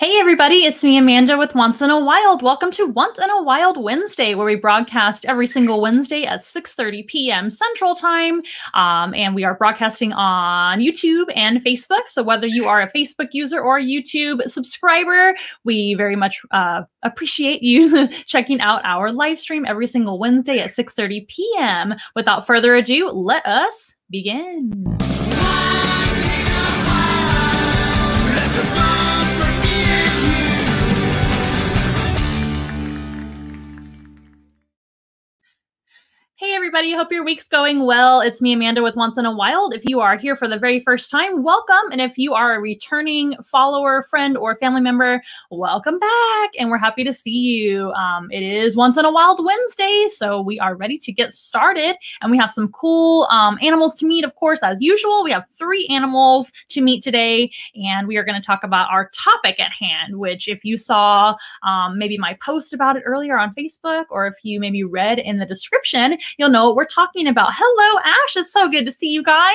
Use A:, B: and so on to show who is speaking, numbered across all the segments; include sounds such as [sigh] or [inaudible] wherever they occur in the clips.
A: Hey everybody, it's me Amanda with Once in a Wild. Welcome to Once in a Wild Wednesday, where we broadcast every single Wednesday at 6:30 p.m. Central Time, um, and we are broadcasting on YouTube and Facebook. So whether you are a Facebook user or a YouTube subscriber, we very much uh, appreciate you [laughs] checking out our live stream every single Wednesday at 6:30 p.m. Without further ado, let us begin. Hey, everybody. Hope your week's going well. It's me, Amanda, with Once in a Wild. If you are here for the very first time, welcome. And if you are a returning follower, friend, or family member, welcome back. And we're happy to see you. Um, it is Once in a Wild Wednesday, so we are ready to get started. And we have some cool um, animals to meet, of course, as usual. We have three animals to meet today, and we are going to talk about our topic at hand, which, if you saw um, maybe my post about it earlier on Facebook, or if you maybe read in the description, you'll we're talking about. Hello, Ash. It's so good to see you guys.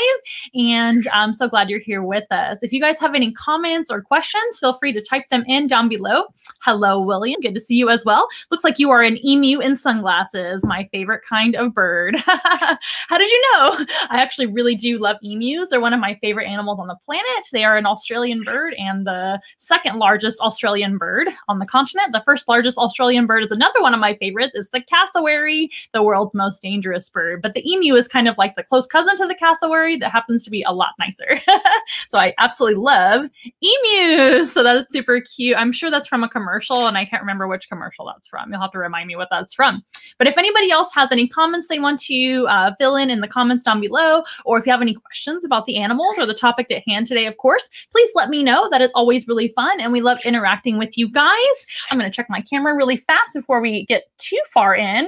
A: And I'm so glad you're here with us. If you guys have any comments or questions, feel free to type them in down below. Hello, William. Good to see you as well. Looks like you are an emu in sunglasses, my favorite kind of bird. [laughs] How did you know? I actually really do love emus. They're one of my favorite animals on the planet. They are an Australian bird and the second largest Australian bird on the continent. The first largest Australian bird is another one of my favorites. It's the cassowary, the world's most dangerous bird. But the emu is kind of like the close cousin to the cassowary that happens to be a lot nicer. [laughs] so I absolutely love emus. So that is super cute. I'm sure that's from a commercial, and I can't remember which commercial that's from. You'll have to remind me what that's from. But if anybody else has any comments they want to uh, fill in in the comments down below, or if you have any questions about the animals or the topic at hand today, of course, please let me know. That is always really fun, and we love interacting with you guys. I'm going to check my camera really fast before we get too far in.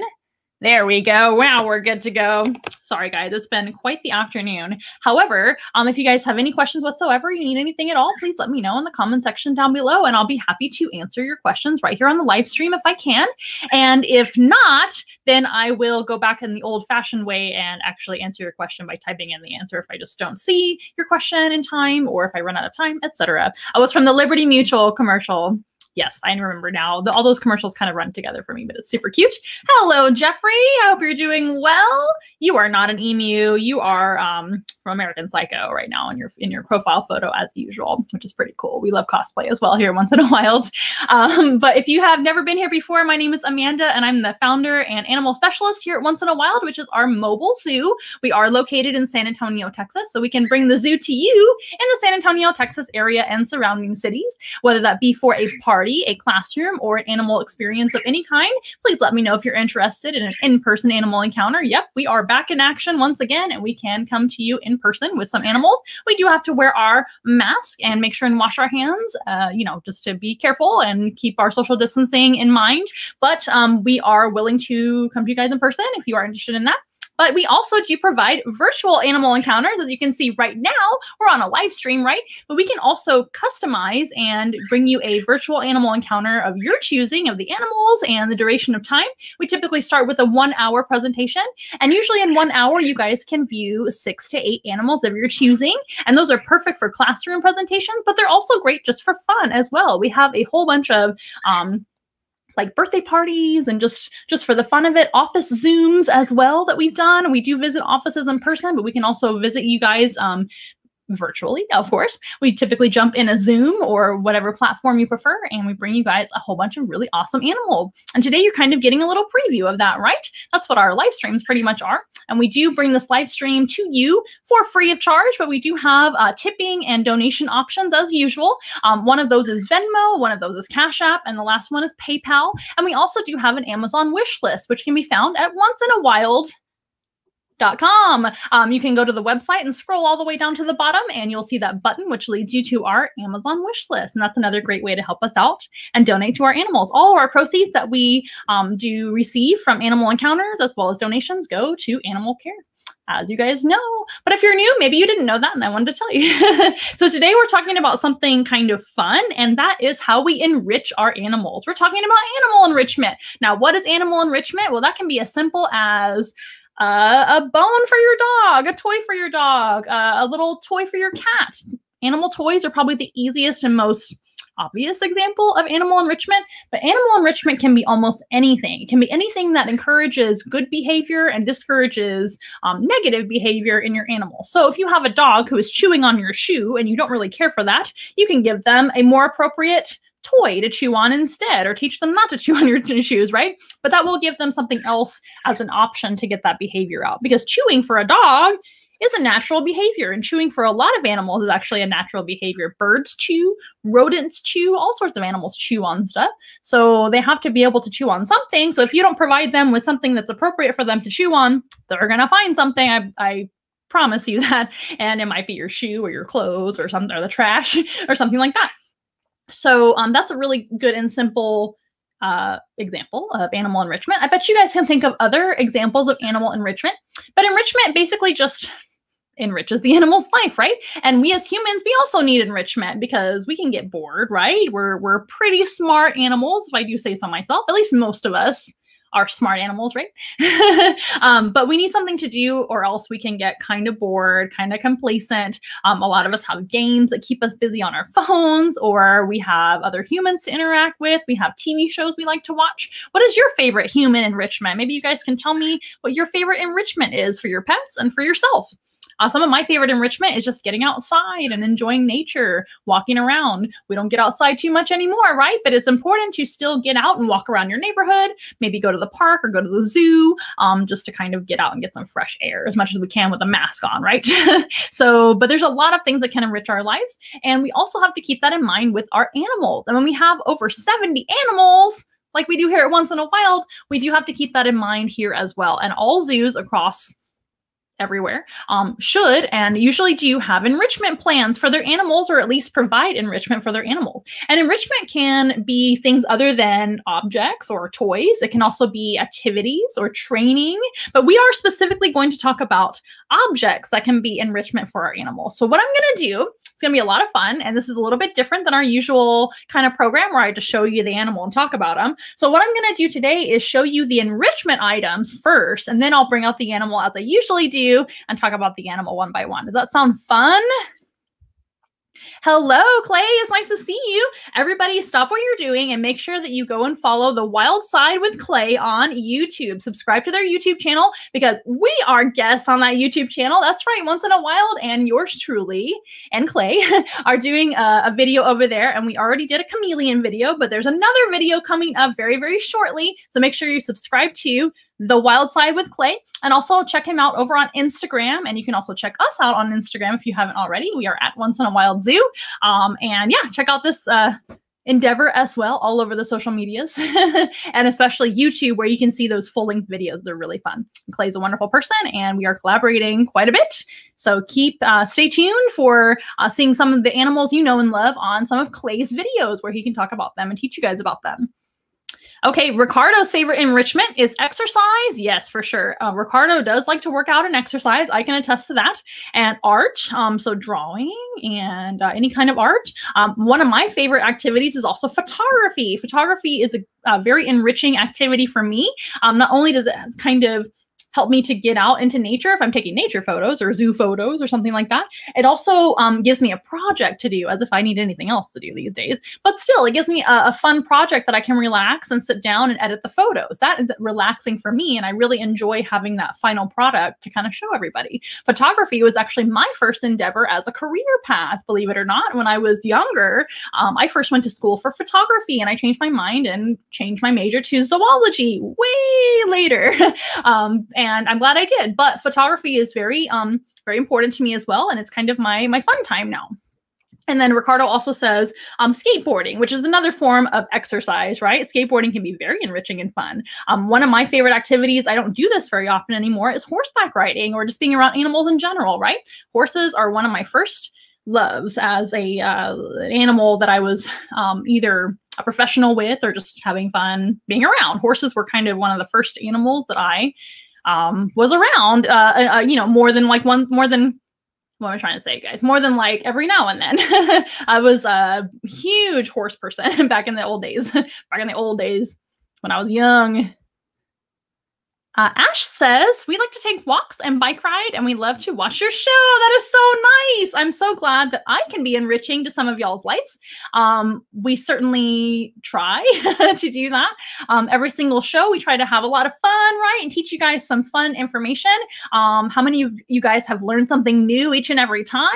A: There we go. Wow, we're good to go. Sorry, guys. It's been quite the afternoon. However, um, if you guys have any questions whatsoever, you need anything at all, please let me know in the comment section down below, and I'll be happy to answer your questions right here on the live stream if I can. And if not, then I will go back in the old-fashioned way and actually answer your question by typing in the answer if I just don't see your question in time or if I run out of time, etc. I was from the Liberty Mutual commercial yes, I remember now. The, all those commercials kind of run together for me, but it's super cute. Hello, Jeffrey. I hope you're doing well. You are not an emu. You are um, from American Psycho right now in your in your profile photo as usual, which is pretty cool. We love cosplay as well here [laughs] once in a while. Um, but if you have never been here before, my name is Amanda, and I'm the founder and animal specialist here at Once in a Wild, which is our mobile zoo. We are located in San Antonio, Texas, so we can bring the zoo to you in the San Antonio, Texas area and surrounding cities, whether that be for a party, a classroom, or an animal experience of any kind, please let me know if you're interested in an in person animal encounter. Yep, we are back in action once again, and we can come to you in person with some animals. We do have to wear our mask and make sure and wash our hands, uh, you know, just to be careful and keep our social distancing in mind. But um, we are willing to come to you guys in person if you are interested in that. But we also do provide virtual animal encounters. As you can see right now, we're on a live stream, right? But we can also customize and bring you a virtual animal encounter of your choosing of the animals and the duration of time. We typically start with a one hour presentation. And usually in one hour, you guys can view six to eight animals of your choosing. And those are perfect for classroom presentations, but they're also great just for fun as well. We have a whole bunch of um, like birthday parties and just just for the fun of it office zooms as well that we've done. We do visit offices in person but we can also visit you guys um, virtually, of course. We typically jump in a Zoom or whatever platform you prefer, and we bring you guys a whole bunch of really awesome animals. And today you're kind of getting a little preview of that, right? That's what our live streams pretty much are. And we do bring this live stream to you for free of charge, but we do have uh, tipping and donation options as usual. Um, one of those is Venmo, one of those is Cash App, and the last one is PayPal. And we also do have an Amazon wish list, which can be found at once in a wild Com. Um, you can go to the website and scroll all the way down to the bottom, and you'll see that button, which leads you to our Amazon wish list. And that's another great way to help us out and donate to our animals. All of our proceeds that we um, do receive from animal encounters, as well as donations, go to animal care as you guys know. But if you're new, maybe you didn't know that, and I wanted to tell you. [laughs] so today we're talking about something kind of fun, and that is how we enrich our animals. We're talking about animal enrichment. Now, what is animal enrichment? Well, that can be as simple as uh, a bone for your dog, a toy for your dog, uh, a little toy for your cat. Animal toys are probably the easiest and most obvious example of animal enrichment, but animal enrichment can be almost anything. It can be anything that encourages good behavior and discourages um, negative behavior in your animal. So if you have a dog who is chewing on your shoe and you don't really care for that, you can give them a more appropriate toy to chew on instead or teach them not to [laughs] chew on your shoes, right? But that will give them something else as an option to get that behavior out because chewing for a dog is a natural behavior and chewing for a lot of animals is actually a natural behavior. Birds chew, rodents chew, all sorts of animals chew on stuff. So they have to be able to chew on something. So if you don't provide them with something that's appropriate for them to chew on, they're going to find something. I, I promise you [laughs] that. And it might be your shoe or your clothes or something or the trash [laughs] or something like that. So um, that's a really good and simple uh, example of animal enrichment. I bet you guys can think of other examples of animal enrichment, but enrichment basically just [laughs] enriches the animal's life, right? And we as humans, we also need enrichment because we can get bored, right? We're we're pretty smart animals, if I do say so myself. At least most of us are smart animals, right? [laughs] um, but we need something to do, or else we can get kind of bored, kind of complacent. Um, a lot of us have games that keep us busy on our phones, or we have other humans to interact with. We have TV shows we like to watch. What is your favorite human enrichment? Maybe you guys can tell me what your favorite enrichment is for your pets and for yourself. Uh, some of my favorite enrichment is just getting outside and enjoying nature, walking around. We don't get outside too much anymore, right? But it's important to still get out and walk around your neighborhood, maybe go to the park or go to the zoo, um, just to kind of get out and get some fresh air as much as we can with a mask on, right? [laughs] so, but there's a lot of things that can enrich our lives. And we also have to keep that in mind with our animals. And when we have over 70 animals, like we do here at Once in a Wild, we do have to keep that in mind here as well. And all zoos across everywhere um, should and usually do you have enrichment plans for their animals or at least provide enrichment for their animals. And enrichment can be things other than objects or toys. It can also be activities or training but we are specifically going to talk about objects that can be enrichment for our animals. So what i'm going to do it's going to be a lot of fun and this is a little bit different than our usual kind of program where i just show you the animal and talk about them so what i'm going to do today is show you the enrichment items first and then i'll bring out the animal as i usually do and talk about the animal one by one. Does that sound fun? Hello, Clay. It's nice to see you. Everybody, stop what you're doing and make sure that you go and follow The Wild Side with Clay on YouTube. Subscribe to their YouTube channel because we are guests on that YouTube channel. That's right, Once in a Wild and yours truly and Clay [laughs] are doing a, a video over there. And we already did a chameleon video, but there's another video coming up very, very shortly. So make sure you subscribe to the Wild Side with Clay. And also check him out over on Instagram. And you can also check us out on Instagram if you haven't already. We are at Once in a Wild Zoo. Um, and yeah, check out this uh, endeavor as well all over the social medias [laughs] and especially YouTube where you can see those full length videos. They're really fun. Clay's a wonderful person and we are collaborating quite a bit. So keep uh, stay tuned for uh, seeing some of the animals you know and love on some of Clay's videos where he can talk about them and teach you guys about them. Okay, Ricardo's favorite enrichment is exercise. Yes, for sure. Uh, Ricardo does like to work out and exercise. I can attest to that. And art, um, so drawing and uh, any kind of art. Um, one of my favorite activities is also photography. Photography is a, a very enriching activity for me. Um, not only does it kind of help me to get out into nature if I'm taking nature photos or zoo photos or something like that. It also um, gives me a project to do as if I need anything else to do these days. But still, it gives me a, a fun project that I can relax and sit down and edit the photos. That is relaxing for me. And I really enjoy having that final product to kind of show everybody. Photography was actually my first endeavor as a career path, believe it or not. When I was younger, um, I first went to school for photography and I changed my mind and changed my major to zoology way later. [laughs] um, and I'm glad I did. But photography is very um very important to me as well, and it's kind of my my fun time now. And then Ricardo also says um, skateboarding, which is another form of exercise, right? Skateboarding can be very enriching and fun. Um, one of my favorite activities, I don't do this very often anymore, is horseback riding or just being around animals in general, right? Horses are one of my first loves as a uh, animal that I was um, either a professional with or just having fun being around. Horses were kind of one of the first animals that I um, was around, uh, uh, uh, you know, more than like one, more than what am I trying to say, guys? More than like every now and then. [laughs] I was a huge horse person [laughs] back in the old days. [laughs] back in the old days when I was young. Uh, Ash says, We like to take walks and bike ride, and we love to watch your show. That is so nice. I'm so glad that I can be enriching to some of y'all's lives. Um, we certainly try [laughs] to do that. Um, every single show, we try to have a lot of fun, right? And teach you guys some fun information. Um, how many of you guys have learned something new each and every time?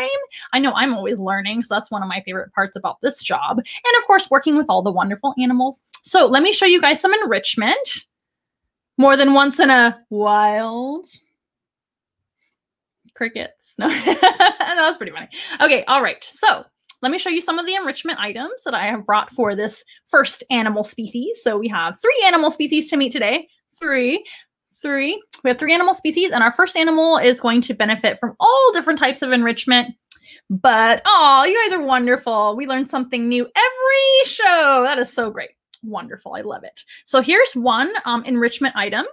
A: I know I'm always learning, so that's one of my favorite parts about this job. And of course, working with all the wonderful animals. So let me show you guys some enrichment more than once in a wild crickets. No, [laughs] that was pretty funny. Okay, all right. So let me show you some of the enrichment items that I have brought for this first animal species. So we have three animal species to meet today. Three, three. We have three animal species, and our first animal is going to benefit from all different types of enrichment. But oh, you guys are wonderful. We learn something new every show. That is so great wonderful. I love it. So here's one um, enrichment item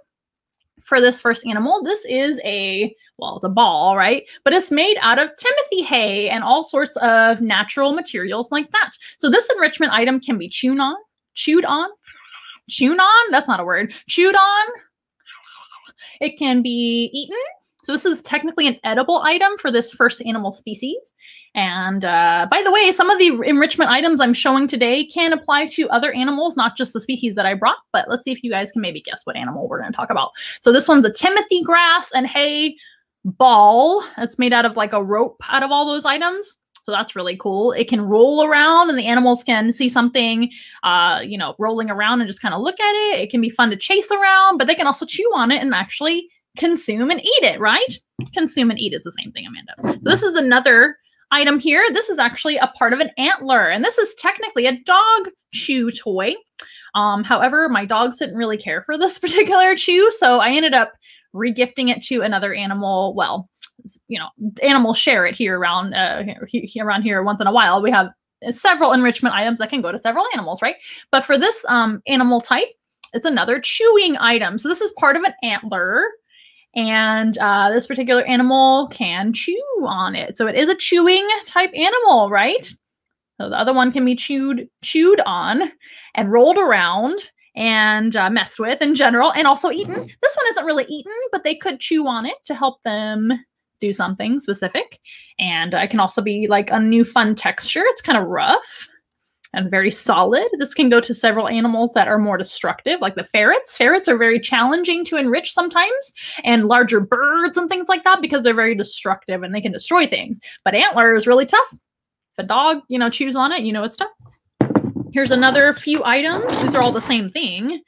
A: for this first animal. This is a, well, it's a ball, right? But it's made out of Timothy hay and all sorts of natural materials like that. So this enrichment item can be chewed on, chewed on, chewed on. That's not a word. Chewed on. It can be eaten. So this is technically an edible item for this first animal species. And uh, by the way, some of the enrichment items I'm showing today can apply to other animals, not just the species that I brought, but let's see if you guys can maybe guess what animal we're going to talk about. So this one's a Timothy grass and hay ball. It's made out of like a rope out of all those items. So that's really cool. It can roll around and the animals can see something, uh, you know, rolling around and just kind of look at it. It can be fun to chase around, but they can also chew on it and actually consume and eat it, right? Consume and eat is the same thing, Amanda. this is another item here. This is actually a part of an antler, and this is technically a dog chew toy. Um, however, my dogs didn't really care for this [laughs] particular chew, so I ended up regifting it to another animal. Well, you know, animals share it here around uh, here, around here once in a while. We have several enrichment items that can go to several animals, right? But for this um, animal type, it's another chewing item. So this is part of an antler and uh, this particular animal can chew on it. So it is a chewing type animal, right? So the other one can be chewed chewed on and rolled around and uh, messed with in general, and also eaten. This one isn't really eaten, but they could chew on it to help them do something specific. And uh, it can also be like a new fun texture. It's kind of rough and very solid. This can go to several animals that are more destructive, like the ferrets. Ferrets are very challenging to enrich sometimes, and larger birds and things like that because they're very destructive and they can destroy things. But antler is really tough. If a dog, you know, chews on it, you know it's tough. Here's another few items. These are all the same thing,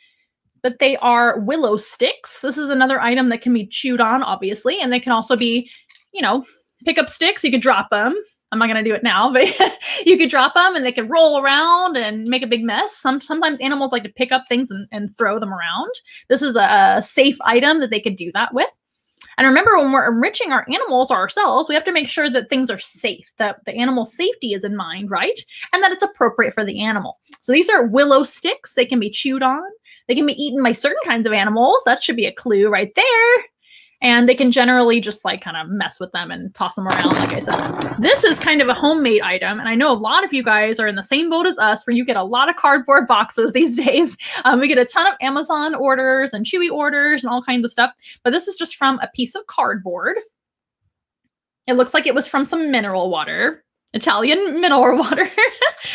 A: but they are willow sticks. This is another item that can be chewed on, obviously, and they can also be, you know, pick up sticks. You could drop them I'm not going to do it now, [laughs] but you could drop them and they could roll around and make a big mess. Some, sometimes animals like to pick up things and, and throw them around. This is a, a safe item that they could do that with. And remember, when we're enriching our animals or ourselves, we have to make sure that things are safe, that the animal safety is in mind, right? And that it's appropriate for the animal. So these are willow sticks. They can be chewed on. They can be eaten by certain kinds of animals. That should be a clue right there and they can generally just like kind of mess with them and toss them around like i said. This is kind of a homemade item and i know a lot of you guys are in the same boat as us where you get a lot of cardboard [laughs] boxes these days. Um, we get a ton of amazon orders and chewy orders and all kinds of stuff but this is just from a piece of cardboard. It looks like it was from some mineral water Italian mineral [laughs] water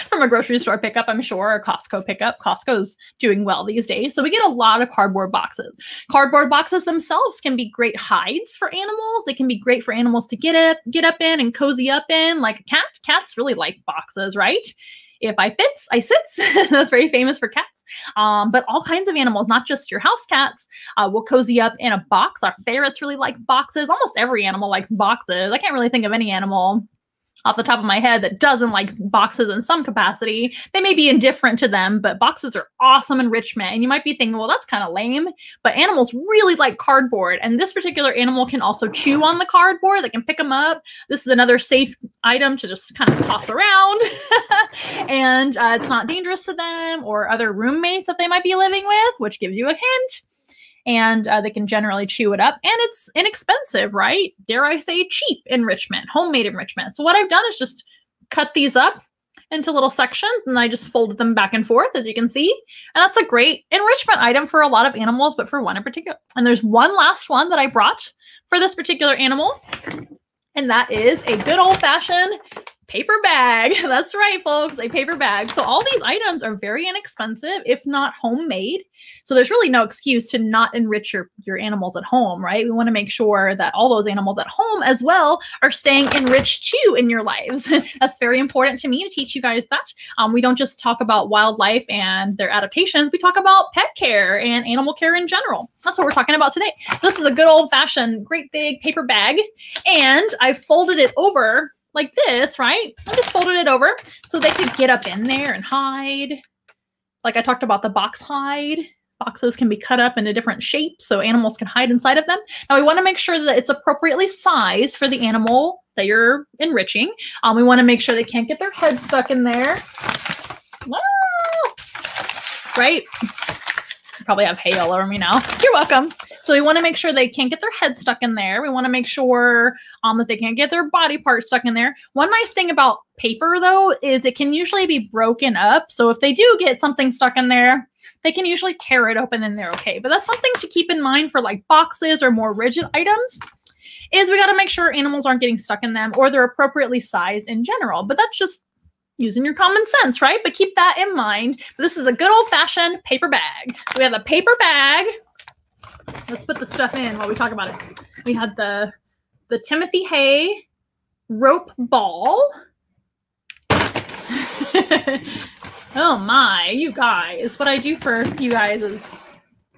A: from a grocery store pickup, I'm sure, or Costco pickup. Costco's doing well these days. So we get a lot of cardboard boxes. Cardboard boxes themselves can be great hides for animals. They can be great for animals to get up, get up in and cozy up in, like a cat. Cats really like boxes, right? If I fits, I sits. [laughs] That's very famous for cats. Um, but all kinds of animals, not just your house cats, uh, will cozy up in a box. Our ferrets really like boxes. Almost every animal likes boxes. I can't really think of any animal off the top of my head that doesn't like boxes in some capacity. They may be indifferent to them, but boxes are awesome enrichment. And you might be thinking, well, that's kind of lame. But animals really like cardboard. And this particular animal can also chew on the cardboard. They can pick them up. This is another safe item to just kind of toss around. [laughs] and uh, it's not dangerous to them or other roommates that they might be living with, which gives you a hint and uh, they can generally chew it up and it's inexpensive right dare i say cheap enrichment homemade enrichment so what i've done is just cut these up into little sections and I just folded them back and forth, as you can see. And that's a great enrichment item for a lot of animals, but for one in particular. And there's one last one that I brought for this particular animal, and that is a good old fashioned paper bag. [laughs] That's right, folks, a paper bag. So all these items are very inexpensive, if not homemade. So there's really no excuse to not enrich your, your animals at home, right? We want to make sure that all those animals at home as well are staying enriched too in your lives. [laughs] That's very important to me to teach you guys that. Um, we don't just talk about wildlife and their adaptations, we talk about pet care and animal care in general. That's what we're talking about today. This is a good old fashioned, great big paper bag, and I folded it over like this, right? I just folded it over so they could get up in there and hide. Like I talked about the box hide. Boxes can be cut up into different shapes so animals can hide inside of them. Now we want to make sure that it's appropriately sized for the animal that you're enriching. Um, we want to make sure they can't get their head stuck in there. Ah! Right? Probably have hay all over me now. You're welcome. So we want to make sure they can't get their head stuck in there. We want to make sure um, that they can't get their body part stuck in there. One nice thing about paper, though, is it can usually be broken up. So if they do get something stuck in there, they can usually tear it open and they're okay. But that's something to keep in mind for like boxes or more rigid items is we got to make sure animals aren't getting stuck in them or they're appropriately sized in general. But that's just using your common sense, right? But keep that in mind. This is a good old fashioned paper bag. We have a paper bag let's put the stuff in while we talk about it. We had the the Timothy Hay rope ball. [laughs] oh my, you guys. What I do for you guys is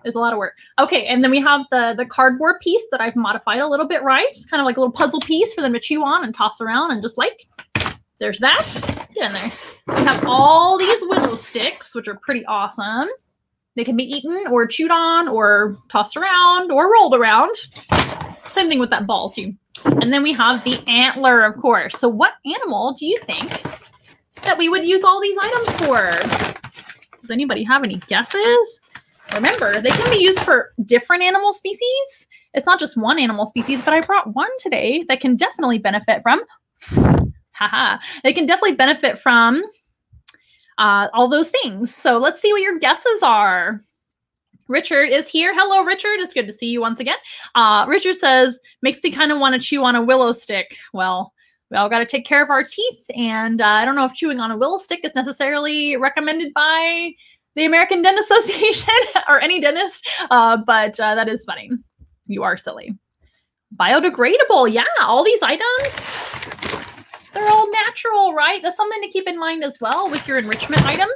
A: is a lot of work. Okay, and then we have the the cardboard piece that I've modified a little bit, right? It's kind of like a little puzzle piece for them to chew on and toss around and just like there's that. Get in there. We have all these willow sticks, which are pretty awesome. They can be eaten or chewed on or tossed around or rolled around. Same thing with that ball too. And then we have the antler, of course. So what animal do you think that we would use all these items for? Does anybody have any guesses? Remember, they can be used for different animal species. It's not just one animal species, but I brought one today that can definitely benefit from, [laughs] haha, they can definitely benefit from uh, all those things. So let's see what your guesses are. Richard is here. Hello, Richard. It's good to see you once again. Uh, Richard says, makes me kind of want to chew on a willow stick. Well, we all got to take care of our teeth. And uh, I don't know if chewing on a willow stick is necessarily recommended by the American Dentist Association [laughs] or any dentist, uh, but uh, that is funny. You are silly. Biodegradable. Yeah, all these items they're all natural, right? That's something to keep in mind as well with your enrichment items.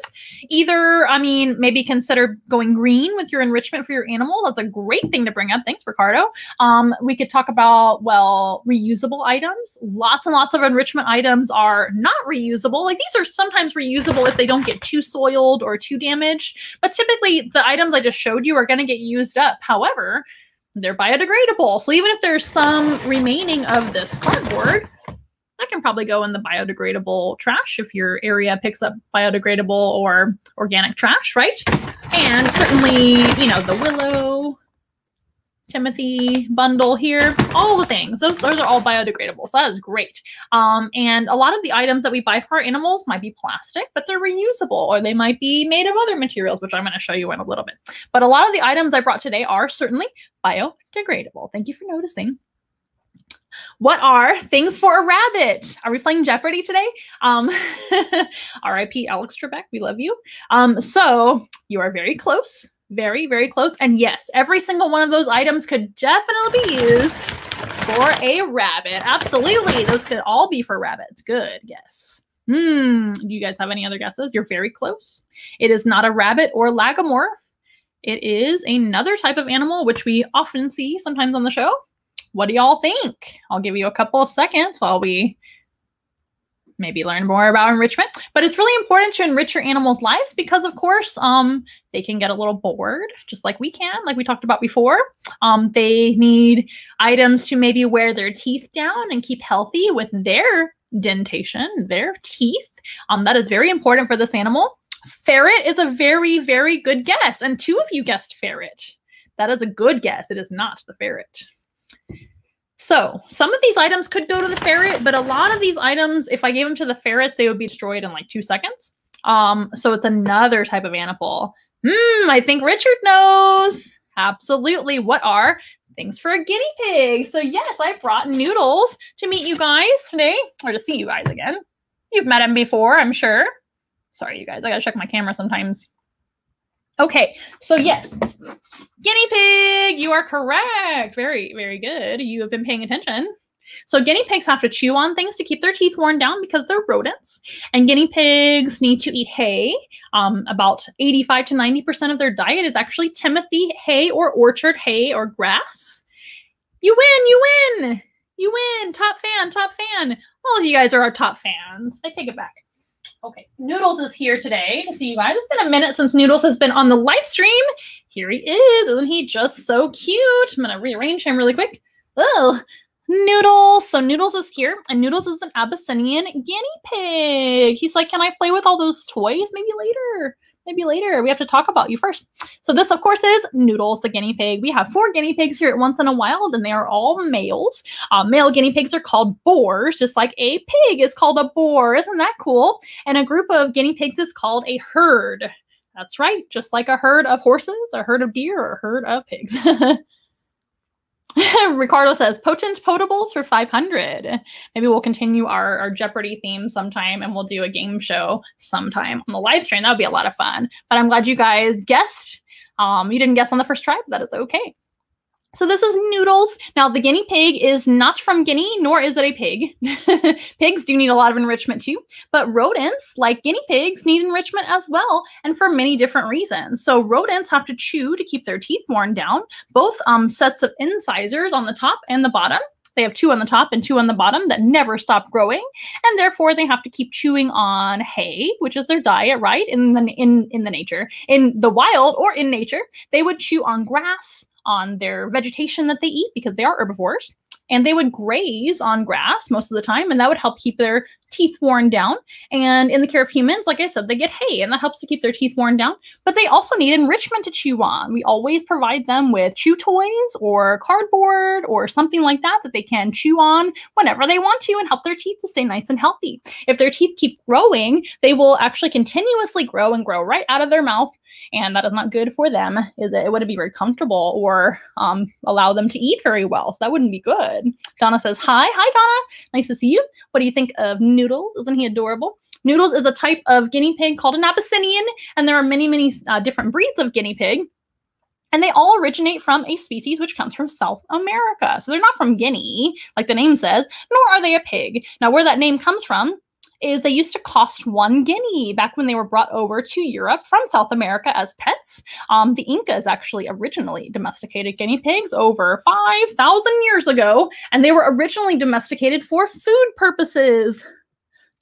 A: Either, I mean, maybe consider going green with your enrichment for your animal. That's a great thing to bring up. Thanks, Ricardo. Um, we could talk about, well, reusable items. Lots and lots of enrichment items are not reusable. Like these are sometimes reusable if they don't get too soiled or too damaged. But typically, the items I just showed you are going to get used up. However, they're biodegradable. So even if there's some remaining of this cardboard, that can probably go in the biodegradable trash if your area picks up biodegradable or organic trash, right? And certainly, you know, the willow, Timothy bundle here, all the things. Those those are all biodegradable. So that is great. Um, and a lot of the items that we buy for our animals might be plastic, but they're reusable, or they might be made of other materials, which I'm going to show you in a little bit. But a lot of the items I brought today are certainly biodegradable. Thank you for noticing. What are things for a rabbit? Are we playing Jeopardy today? Um, [laughs] R.I.P. Alex Trebek, we love you. Um, so you are very close, very, very close. And yes, every single one of those items could definitely be used for a rabbit. Absolutely. Those could all be for rabbits. Good. Yes. Hmm. Do you guys have any other guesses? You're very close. It is not a rabbit or lagomorph. It is another type of animal, which we often see sometimes on the show. What do y'all think? I'll give you a couple of seconds while we maybe learn more about enrichment. But it's really important to enrich your animals' lives because, of course, um, they can get a little bored, just like we can, like we talked about before. Um, they need items to maybe wear their teeth down and keep healthy with their dentation, their teeth. Um, that is very important for this animal. Ferret is a very, very good guess. And two of you guessed ferret. That is a good guess. It is not the ferret. So some of these items could go to the ferret, but a lot of these items, if I gave them to the ferrets, they would be destroyed in like two seconds. Um, so it's another type of animal. Hmm, I think Richard knows. Absolutely. What are things for a guinea pig? So yes, I brought Noodles to meet you guys today, or to see you guys again. You've met him before, I'm sure. Sorry, you guys. I gotta check my camera sometimes. Okay, so yes, guinea pig, you are correct. Very, very good. You have been paying attention. So guinea pigs have to chew on things to keep their teeth worn down because they're rodents. And guinea pigs need to eat hay. Um, about 85 to 90% of their diet is actually Timothy hay or orchard hay or grass. You win, you win, you win. Top fan, top fan. All of you guys are our top fans. I take it back. Okay, Noodles is here today to see you guys. It's been a minute since Noodles has been on the live stream. Here he is. Isn't he just so cute? I'm going to rearrange him really quick. Oh, Noodles. So Noodles is here, and Noodles is an Abyssinian guinea pig. He's like, can I play with all those toys? Maybe later maybe later. We have to talk about you first. So this, of course, is Noodles, the guinea pig. We have four guinea pigs here at Once in a Wild, and they are all males. Uh, male guinea pigs are called boars, just like a pig is called a boar. Isn't that cool? And a group of guinea pigs is called a herd. That's right, just like a herd of horses, a herd of deer, or a herd of pigs. [laughs] Ricardo says potent potables for 500. Maybe we'll continue our, our Jeopardy theme sometime and we'll do a game show sometime on the live stream. That would be a lot of fun. But I'm glad you guys guessed. Um, you didn't guess on the first try, but that is okay. So this is Noodles. Now the guinea pig is not from Guinea, nor is it a pig. [laughs] Pigs do need a lot of enrichment too, but rodents, like guinea pigs, need enrichment as well, and for many different reasons. So rodents have to chew to keep their teeth worn down, both um, sets of incisors on the top and the bottom. They have two on the top and two on the bottom that never stop growing, and therefore they have to keep chewing on hay, which is their diet, right? In the in in the nature, in the wild or in nature, they would chew on grass, on their vegetation that they eat because they are herbivores. And they would graze on grass most of the time, and that would help keep their teeth worn down. And in the care of humans, like I said, they get hay, and that helps to keep their teeth worn down. But they also need enrichment to chew on. We always provide them with chew toys or cardboard or something like that that they can chew on whenever they want to and help their teeth to stay nice and healthy. If their teeth keep growing, they will actually continuously grow and grow right out of their mouth and that is not good for them. Is it? It wouldn't be very comfortable or um, allow them to eat very well. So that wouldn't be good. Donna says, "Hi, hi, Donna. Nice to see you. What do you think of Noodles? Isn't he adorable?" Noodles is a type of guinea pig called an Abyssinian, and there are many, many uh, different breeds of guinea pig. And they all originate from a species which comes from South America. So they're not from Guinea, like the name says, nor are they a pig. Now, where that name comes from is they used to cost one guinea back when they were brought over to Europe from South America as pets. Um, the Incas actually originally domesticated guinea pigs over 5,000 years ago, and they were originally domesticated for food purposes.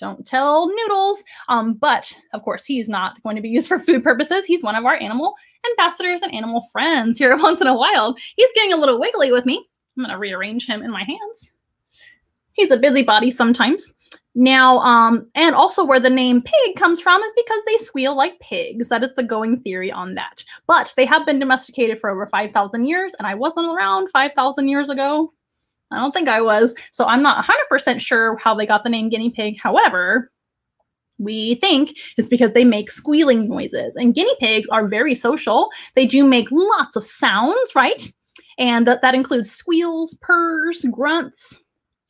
A: Don't tell Noodles. Um, but of course, he's not going to be used for food purposes. He's one of our animal ambassadors and animal friends here [laughs] once in a while. He's getting a little wiggly with me. I'm going to rearrange him in my hands. He's a busybody sometimes. Now, um, and also where the name pig comes from is because they squeal like pigs. That is the going theory on that. But they have been domesticated for over 5,000 years, and I wasn't around 5,000 years ago. I don't think I was. So I'm not 100% sure how they got the name guinea pig. However, we think it's because they make squealing noises. And guinea pigs are very social. They do make lots of sounds, right? And that, that includes squeals, purrs, grunts,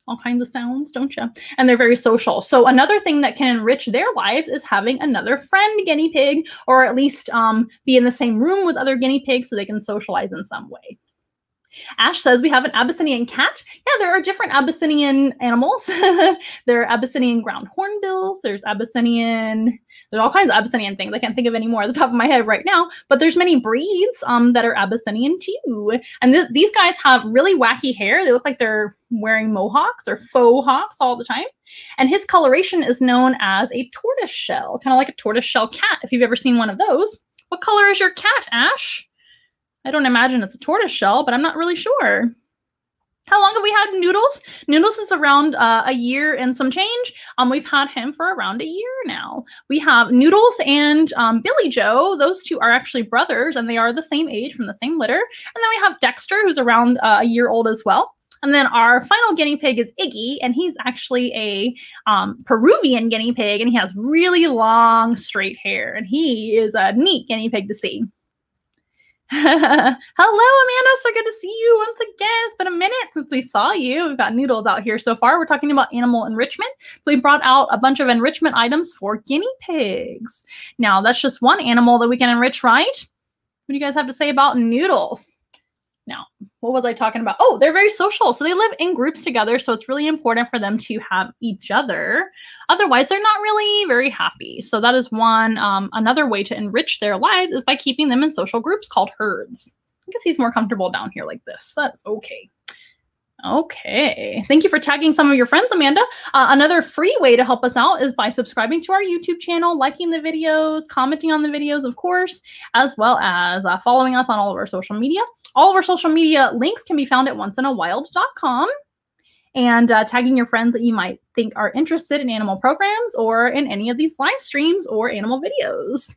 A: all kinds of sounds, don't you? And they're very social. So another thing that can enrich their lives is having another friend guinea pig, or at least um, be in the same room with other guinea pigs so they can socialize in some way. Ash says we have an Abyssinian cat. Yeah, there are different Abyssinian animals. [laughs] there are Abyssinian ground hornbills. There's Abyssinian there's all kinds of Abyssinian things. I can't think of any more at the top of my head right now, but there's many breeds um, that are Abyssinian too. And th these guys have really wacky hair. They look like they're wearing mohawks or faux hawks all the time. And his coloration is known as a tortoise shell, kind of like a tortoise shell cat, if you've ever seen one of those. What color is your cat, Ash? I don't imagine it's a tortoise shell, but I'm not really sure. How long have we had Noodles? Noodles is around uh, a year and some change. Um, we've had him for around a year now. We have Noodles and um, Billy Joe. Those two are actually brothers, and they are the same age from the same litter. And then we have Dexter, who's around uh, a year old as well. And then our final guinea pig is Iggy, and he's actually a um, Peruvian guinea pig, and he has really long, straight hair, and he is a neat guinea pig to see. Hello, Amanda. So good to see you once again. It's been a minute since we saw you. We've got noodles out here so far. We're talking about animal enrichment. We brought out a bunch of enrichment items for guinea pigs. Now, that's just one animal that we can enrich, right? What do you guys have to say about noodles? What was I talking about? Oh, they're very social. So they live in groups together. So it's really important for them to have each other. Otherwise, they're not really very happy. So that is one, um, another way to enrich their lives is by keeping them in social groups called herds. I guess he's more comfortable down here like this. That's okay. Okay. Thank you for tagging some of your friends, Amanda. Uh, another free way to help us out is by subscribing to our YouTube channel, liking the videos, commenting on the videos, of course, as well as uh, following us on all of our social media. All of our social media links can be found at onceinawild.com and uh, tagging your friends that you might think are interested in animal programs or in any of these live streams or animal videos.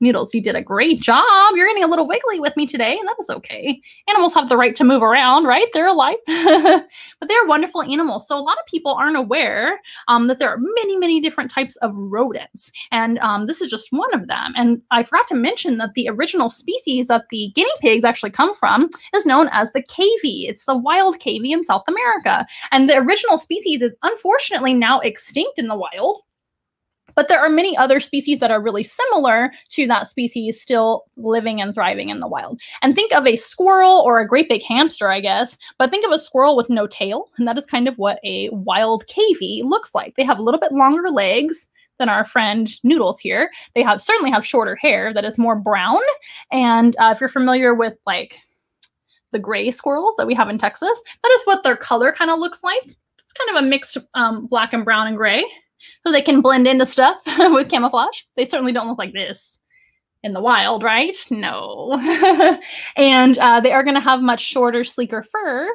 A: Noodles, you did a great job. You're getting a little wiggly with me today, and that is okay. Animals have the right to move around, right? They're alive. [laughs] but they're wonderful animals. So a lot of people aren't aware um, that there are many, many different types of rodents. And um, this is just one of them. And I forgot to mention that the original species that the guinea pigs actually come from is known as the cavy. It's the wild cavy in South America. And the original species is unfortunately now extinct in the wild. But there are many other species that are really similar to that species still living and thriving in the wild. And think of a squirrel or a great big hamster, I guess, but think of a squirrel with no tail. And that is kind of what a wild cavy looks like. They have a little bit longer legs than our friend Noodles here. They have certainly have shorter hair that is more brown. And uh, if you're familiar with like the gray squirrels that we have in Texas, that is what their color kind of looks like. It's kind of a mixed um, black and brown and gray so they can blend into stuff [laughs] with camouflage. They certainly don't look like this in the wild, right? No. [laughs] and uh, they are going to have much shorter, sleeker fur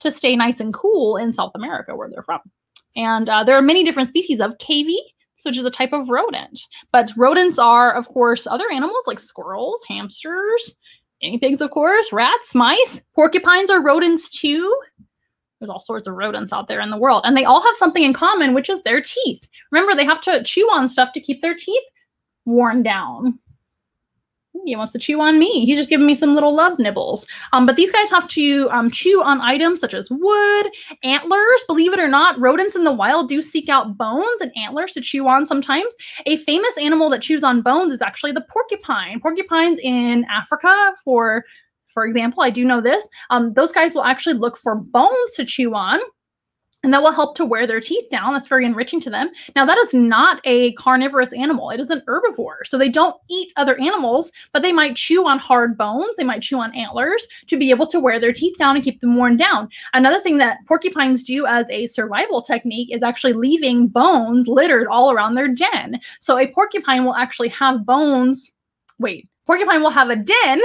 A: to stay nice and cool in South America, where they're from. And uh, there are many different species of cavy, which is a type of rodent. But rodents are, of course, other animals like squirrels, hamsters, guinea pigs, of course, rats, mice. Porcupines are rodents too. There's all sorts of rodents out there in the world, and they all have something in common, which is their teeth. Remember, they have to chew on stuff to keep their teeth worn down. He wants to chew on me. He's just giving me some little love nibbles. Um, but these guys have to um, chew on items such as wood, antlers. Believe it or not, rodents in the wild do seek out bones and antlers to chew on sometimes. A famous animal that chews on bones is actually the porcupine. Porcupines in Africa for for example, I do know this. Um, those guys will actually look for bones to chew on. And that will help to wear their teeth down. That's very enriching to them. Now, that is not a carnivorous animal. It is an herbivore. So they don't eat other animals, but they might chew on hard bones. They might chew on antlers to be able to wear their teeth down and keep them worn down. Another thing that porcupines do as a survival technique is actually leaving bones littered all around their den. So a porcupine will actually have bones. Wait, Porcupine will have a den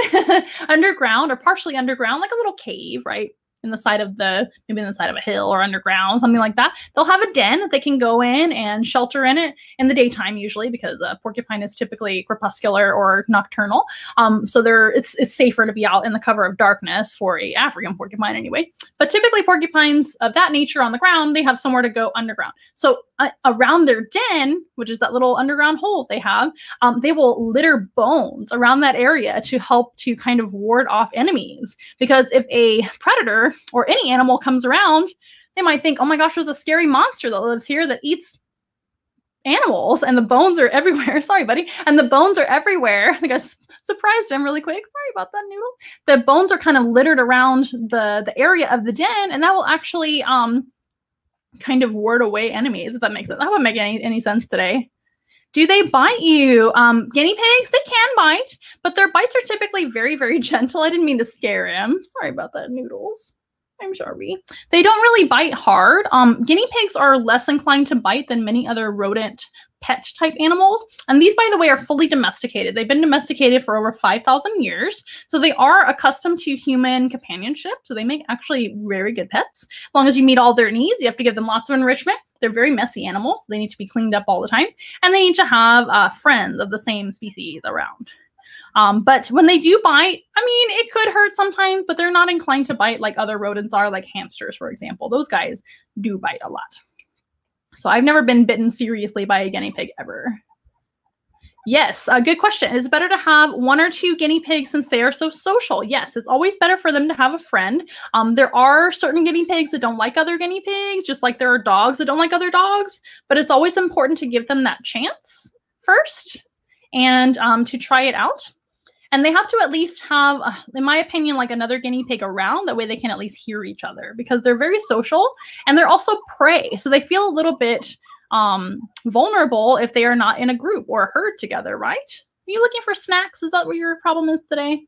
A: [laughs] underground or partially underground, like a little cave, right? In the side of the maybe in the side of a hill or underground something like that. They'll have a den that they can go in and shelter in it in the daytime usually because a porcupine is typically crepuscular or nocturnal. Um, so they're it's it's safer to be out in the cover of darkness for a african porcupine anyway. But typically porcupines of that nature on the ground they have somewhere to go underground. So uh, around their den which is that little underground hole they have um, they will litter bones around that area to help to kind of ward off enemies. Because if a predator or any animal comes around, they might think, oh my gosh, there's a scary monster that lives here that eats animals and the bones are [laughs] everywhere. Sorry, buddy. And the bones are everywhere. [laughs] I think I surprised him really quick. Sorry about that, Noodle. The bones are kind of littered around the, the area of the den, and that will actually um kind of ward away enemies, if that makes sense. That wouldn't make any, any sense today. Do they bite you? Um, guinea pigs, they can bite, but their bites are typically very, very [laughs] gentle. I didn't mean to scare him. Sorry about that, Noodles. I'm sorry. They don't really bite hard. Um, guinea pigs are less inclined to bite than many other rodent pet type animals. And these, by the way, are fully domesticated. They've been domesticated for over 5,000 years. So they are accustomed to human companionship. So they make actually very good pets. As long as you meet all their needs, you have to give them lots of enrichment. They're very messy animals. So they need to be cleaned up all the time. And they need to have uh, friends of the same species around. Um, but when they do bite, I mean, it could hurt sometimes, but they're not inclined to bite like other rodents are, like hamsters, for example. Those guys do bite a lot. So I've never been bitten seriously by a guinea pig ever. Yes, a good question. Is it better to have one or two guinea pigs since they are so social? Yes, it's always better for them to have a friend. Um, there are certain guinea pigs that don't like other guinea pigs, just like there are dogs that don't like other dogs. But it's always important to give them that chance first and um, to try it out. And they have to at least have, uh, in my opinion, like another guinea pig around. That way they can at least hear each other because they're very social and they're also prey. So they feel a little bit um, vulnerable if they are not in a group or a herd together, right? Are you looking for snacks? Is that what your problem is today?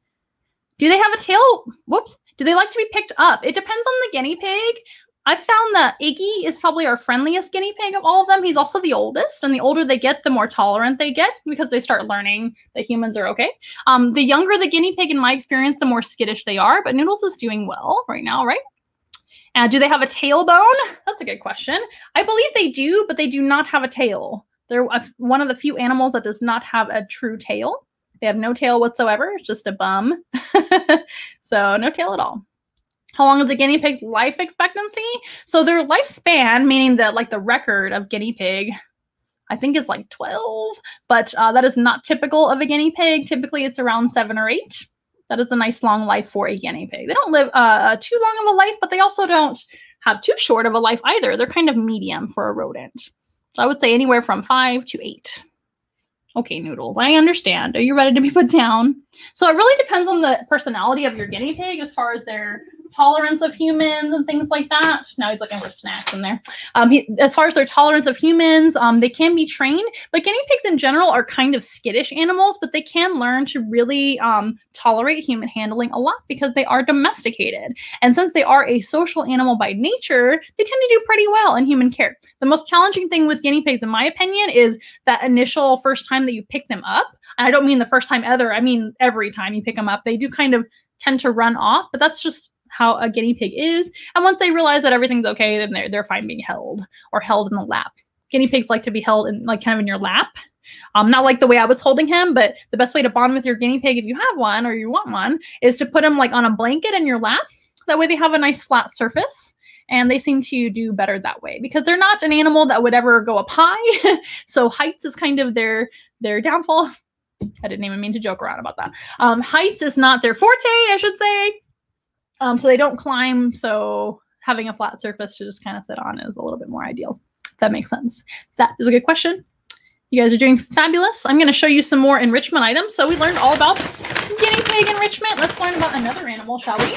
A: Do they have a tail? Whoop. Do they like to be picked up? It depends on the guinea pig. I found that Iggy is probably our friendliest guinea pig of all of them. He's also the oldest, and the older they get, the more tolerant they get because they start learning that humans are okay. Um, the younger the guinea pig, in my experience, the more skittish they are. But Noodles is doing well right now, right? And uh, do they have a tailbone? That's a good question. I believe they do, but they do not have a tail. They're a, one of the few animals that does not have a true tail. They have no tail whatsoever. It's just a bum. [laughs] so no tail at all. How long is a guinea pig's life expectancy? So their lifespan, meaning that like the record of guinea pig, I think is like 12, but uh, that is not typical of a guinea pig. Typically it's around seven or eight that is a nice long life for a guinea pig. They don't live uh, too long of a life, but they also don't have too short of a life either. They're kind of medium for a rodent. So I would say anywhere from five to eight. Okay, Noodles, I understand. Are you ready to be put down? So it really depends on the personality of your guinea pig as far as their tolerance of humans and things like that. Now he's looking for snacks in there. Um, he, as far as their tolerance of humans, um, they can be trained, but guinea pigs in general are kind of skittish animals, but they can learn to really um, tolerate human handling a lot because they are domesticated. And since they are a social animal by nature, they tend to do pretty well in human care. The most challenging thing with guinea pigs, in my opinion, is that initial first time that you pick them up. And I don't mean the first time ever, I mean every time you pick them up, they do kind of tend to run off, but that's just how a guinea pig is. And once they realize that everything's okay, then they're they're fine being held or held in the lap. Guinea pigs like to be held in like kind of in your lap. Um, not like the way I was holding him, but the best way to bond with your guinea pig if you have one or you want one is to put him like on a blanket in your lap. That way they have a nice flat surface and they seem to do better that way because they're not an animal that would ever go up high. [laughs] so heights is kind of their their downfall. I didn't even mean to joke around about that. Um, heights is not their forte, I should say. Um, so they don't climb. So having a flat surface to just kind of sit on is a little bit more ideal. If that makes sense. That is a good question. You guys are doing fabulous. I'm going to show you some more enrichment items. So we learned all about guinea pig enrichment. Let's learn about another animal, shall we?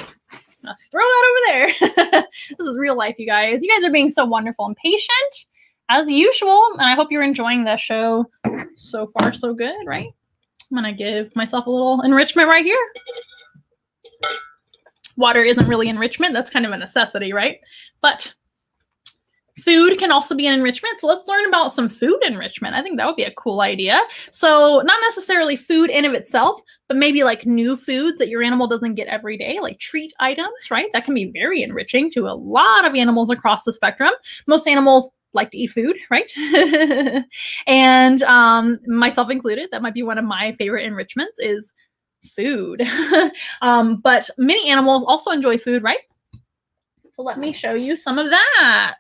A: Let's throw that over there. [laughs] this is real life, you guys. You guys are being so wonderful and patient as usual. And I hope you're enjoying the show so far, so good, right? I'm going to give myself a little enrichment right here water isn't really enrichment. That's kind of a necessity, right? But food can also be an enrichment. So let's learn about some food enrichment. I think that would be a cool idea. So not necessarily food in of itself, but maybe like new foods that your animal doesn't get every day, like treat items, right? That can be very enriching to a lot of animals across the spectrum. Most animals like to eat food, right? [laughs] and um, myself included, that might be one of my favorite enrichments is food. [laughs] um, but many animals also enjoy food, right? So let me show you some of that.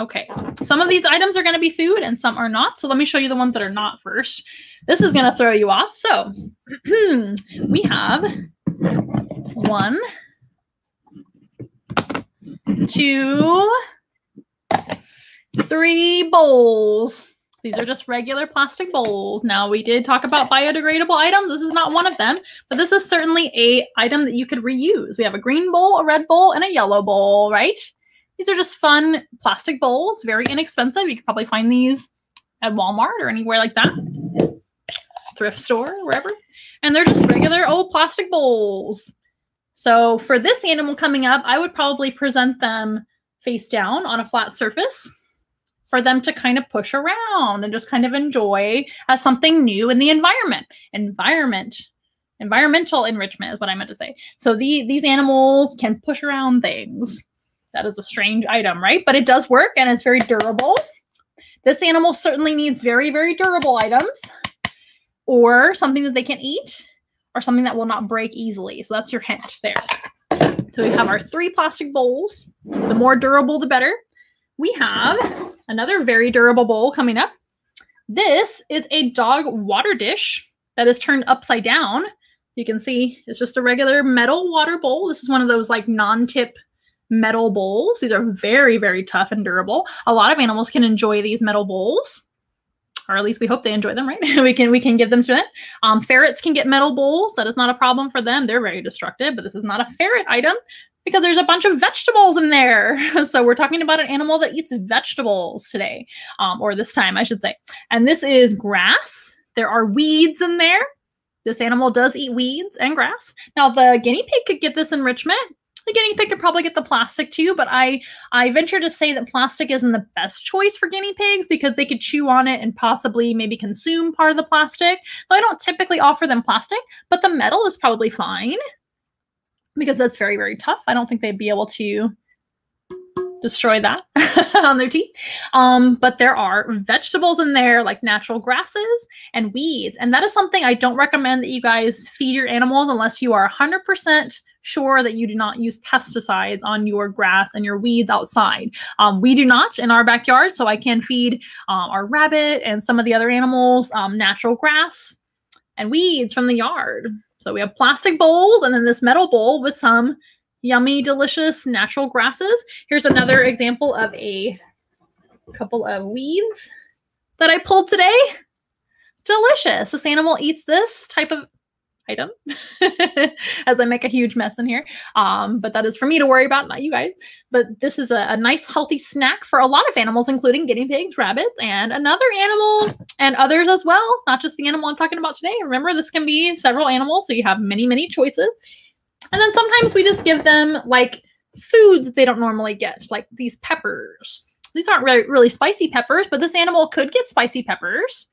A: Okay, some of these items are going to be food and some are not. So let me show you the ones that are not first. This is going to throw you off. So [clears throat] we have one, two, three bowls. These are just regular plastic bowls. Now we did talk about biodegradable items. This is not one of them, but this is certainly a item that you could reuse. We have a green bowl, a red bowl, and a yellow bowl, right? These are just fun plastic bowls, very inexpensive. You could probably find these at Walmart or anywhere like that. Thrift store, wherever. And they're just regular old plastic bowls. So for this animal coming up, I would probably present them face down on a flat surface for them to kind of push around and just kind of enjoy as something new in the environment. Environment. Environmental enrichment is what I meant to say. So the, these animals can push around things. That is a strange item, right? But it does work and it's very durable. This animal certainly needs very, very durable items or something that they can eat, or something that will not break easily. So that's your hint there. So we have our three plastic bowls. The more durable, the better. We have another very durable bowl coming up. This is a dog water dish that is turned upside down. You can see it's just a regular metal water bowl. This is one of those like non-tip metal bowls. These are very, very tough and durable. A lot of animals can enjoy these metal bowls or at least we hope they enjoy them, right? [laughs] we can we can give them to them. Um, ferrets can get metal bowls. That is not a problem for them. They're very destructive, but this is not a ferret item because there's a bunch of vegetables in there. [laughs] so we're talking about an animal that eats vegetables today, um, or this time, I should say. And this is grass. There are weeds in there. This animal does eat weeds and grass. Now, the guinea pig could get this enrichment. The guinea pig could probably get the plastic too, but I I venture to say that plastic isn't the best choice for guinea pigs because they could chew on it and possibly maybe consume part of the plastic. So I don't typically offer them plastic, but the metal is probably fine because that's very, very tough. I don't think they'd be able to destroy that [laughs] on their teeth. Um, but there are vegetables in there, like natural grasses and weeds. And that is something I don't recommend that you guys feed your animals unless you are 100% sure that you do not use pesticides on your grass and your weeds outside. Um, we do not in our backyard, so I can feed um, our rabbit and some of the other animals um, natural grass and weeds from the yard. So we have plastic bowls and then this metal bowl with some yummy, delicious natural grasses. Here's another example of a couple of weeds that I pulled today. Delicious. This animal eats this type of item [laughs] as I make a huge mess in here. Um, but that is for me to worry about, not you guys. But this is a, a, nice, healthy snack for a lot of animals, including guinea pigs, rabbits, and another animal and others as well. Not just the animal I'm talking about today. Remember, this can be several animals, so you have many, many choices. And then sometimes we just give them like foods they don't normally get, like these peppers. These aren't really, really spicy peppers, but this animal could get spicy peppers.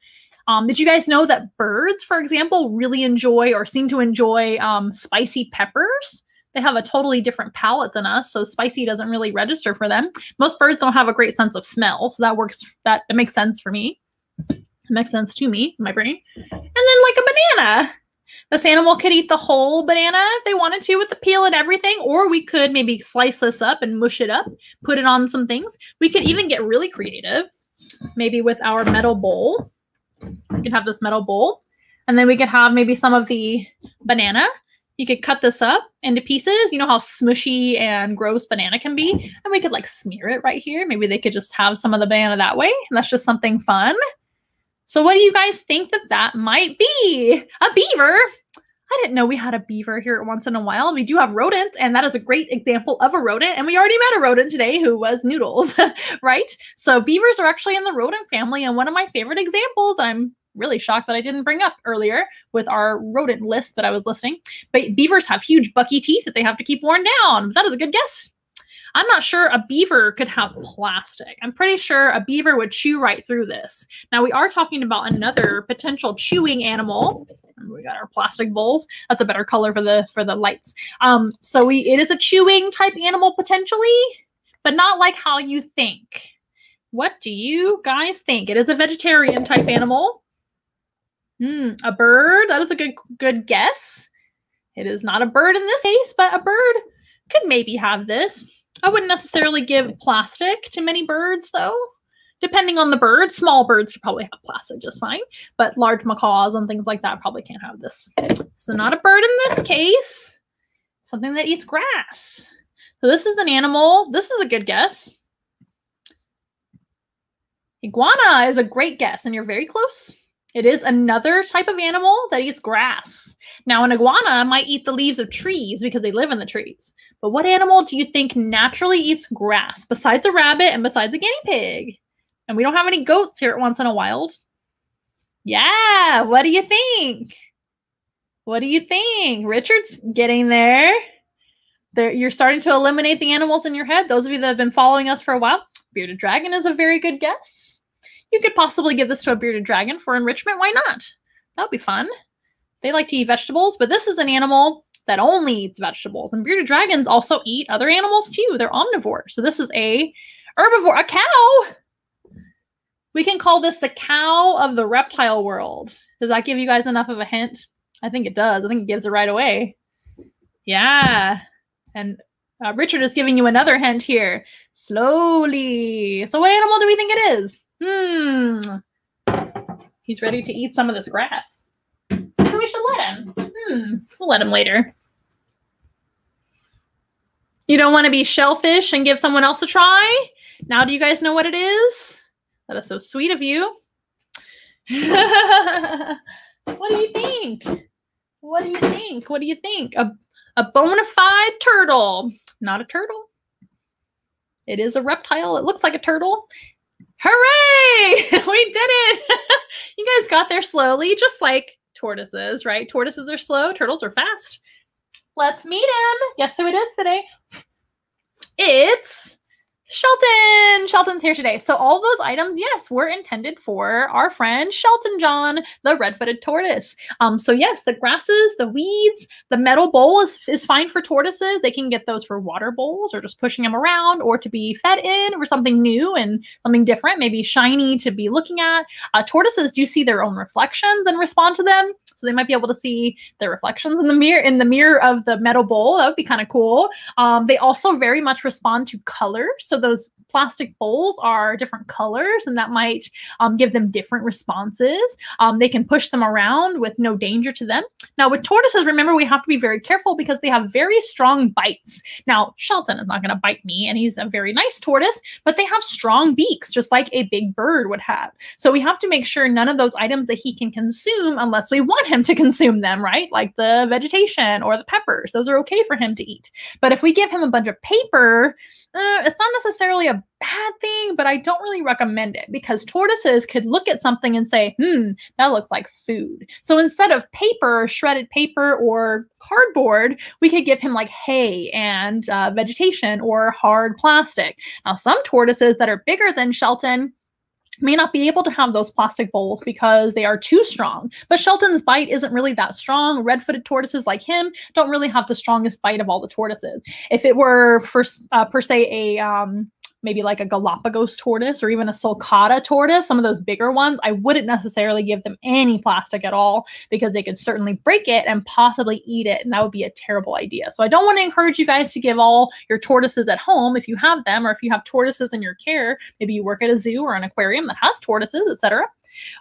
A: Um, did you guys know that birds, for example, really enjoy or seem to enjoy um, spicy peppers? They have a totally different palate than us, so spicy doesn't really register for them. Most birds don't have a great sense of smell, so that works. That it makes sense for me. It makes sense to me, my brain. And then like a banana. This animal could eat the whole banana if they wanted to with the peel and everything, or we could maybe slice this up and mush it up, put it on some things. We could even get really creative, maybe with our metal bowl we could have this metal bowl. And then we could have maybe some of the banana. You could cut this up into pieces. You know how smushy and gross banana can be? And we could like smear it right here. Maybe they could just have some of the banana that way. And that's just something fun. So what do you guys think that that might be? A beaver? I didn't know we had a beaver here Once in a Wild. We do have rodents, and that is a great example of a rodent. And we already met a rodent today who was Noodles, [laughs] right? So beavers are actually in the rodent family, and one of my favorite examples I'm really shocked that I didn't bring up earlier with our rodent list that I was listing. But beavers have huge bucky teeth that they have to keep worn down. That is a good guess. I'm not sure a beaver could have plastic. I'm pretty sure a beaver would chew right through this. Now we are talking about another potential chewing animal. We got our plastic bowls. That's a better color for the for the lights. Um, so we it is a chewing type animal potentially, but not like how you think. What do you guys think? It is a vegetarian type animal. Hmm, a bird. That is a good good guess. It is not a bird in this case, but a bird could maybe have this. I wouldn't necessarily give plastic to many birds, though. Depending on the bird, small birds could probably have plastic just fine, but large macaws and things like that probably can't have this. So, not a bird in this case, something that eats grass. So, this is an animal. This is a good guess. Iguana is a great guess, and you're very close. It is another type of animal that eats grass. Now, an iguana might eat the leaves of trees because they live in the trees. But what animal do you think naturally eats grass besides a rabbit and besides a guinea pig? And we don't have any goats here at Once in a Wild. Yeah, what do you think? What do you think? Richard's getting there. there. You're starting to eliminate the animals in your head. Those of you that have been following us for a while, bearded dragon is a very good guess. You could possibly give this to a bearded dragon for enrichment. Why not? That would be fun. They like to eat vegetables, but this is an animal that only eats vegetables. And bearded dragons also eat other animals too. They're omnivores. So this is a herbivore, a cow. We can call this the cow of the reptile world. Does that give you guys enough of a hint? I think it does. I think it gives it right away. Yeah. And uh, Richard is giving you another hint here. Slowly. So, what animal do we think it is? Hmm. He's ready to eat some of this grass. So we should let him. Hmm. We'll let him later. You don't want to be shellfish and give someone else a try? Now, do you guys know what it is? That is so sweet of you. [laughs] what do you think? What do you think? What do you think? A, a bona fide turtle. Not a turtle. It is a reptile. It looks like a turtle. Hooray! [laughs] we did it! [laughs] you guys got there slowly, just like tortoises, right? Tortoises are slow, turtles are fast. Let's meet him. Yes, so it is today. It's Shelton! Shelton's here today. So all those items, yes, were intended for our friend Shelton John, the red-footed tortoise. Um, so yes, the grasses, the weeds, the metal bowl is, is fine for tortoises. They can get those for water bowls or just pushing them around or to be fed in or something new and something different, maybe shiny to be looking at. Uh, tortoises do see their own reflections and respond to them. So they might be able to see their reflections in the mirror in the mirror of the metal bowl. That would be kind of cool. Um, they also very much respond to color. So those plastic bowls are different colors and that might um, give them different responses. Um, they can push them around with no danger to them. Now, with tortoises, remember we have to be very careful because they have very strong bites. Now, Shelton is not going to bite me and he's a very nice tortoise, but they have strong beaks, just like a big bird would have. So we have to make sure none of those items that he can consume unless we want him to consume them, right? Like the vegetation or the peppers, those are okay for him to eat. But if we give him a bunch of paper, uh, it's not necessarily a bad thing, but I don't really recommend it because tortoises could look at something and say, hmm, that looks like food. So instead of paper, shredded paper, or cardboard, we could give him like hay and uh, vegetation or hard plastic. Now, some tortoises that are bigger than Shelton may not be able to have those plastic bowls because they are too strong. But Shelton's bite isn't really that strong. Red-footed tortoises like him don't really have the strongest bite of all the tortoises. If it were for uh, per se a um, maybe like a Galapagos tortoise or even a sulcata tortoise, some of those bigger ones, I wouldn't necessarily give them any plastic at all because they could certainly break it and possibly eat it. And that would be a terrible idea. So I don't want to encourage you guys to give all your tortoises at home if you have them or if you have tortoises in your care. Maybe you work at a zoo or an aquarium that has tortoises, etc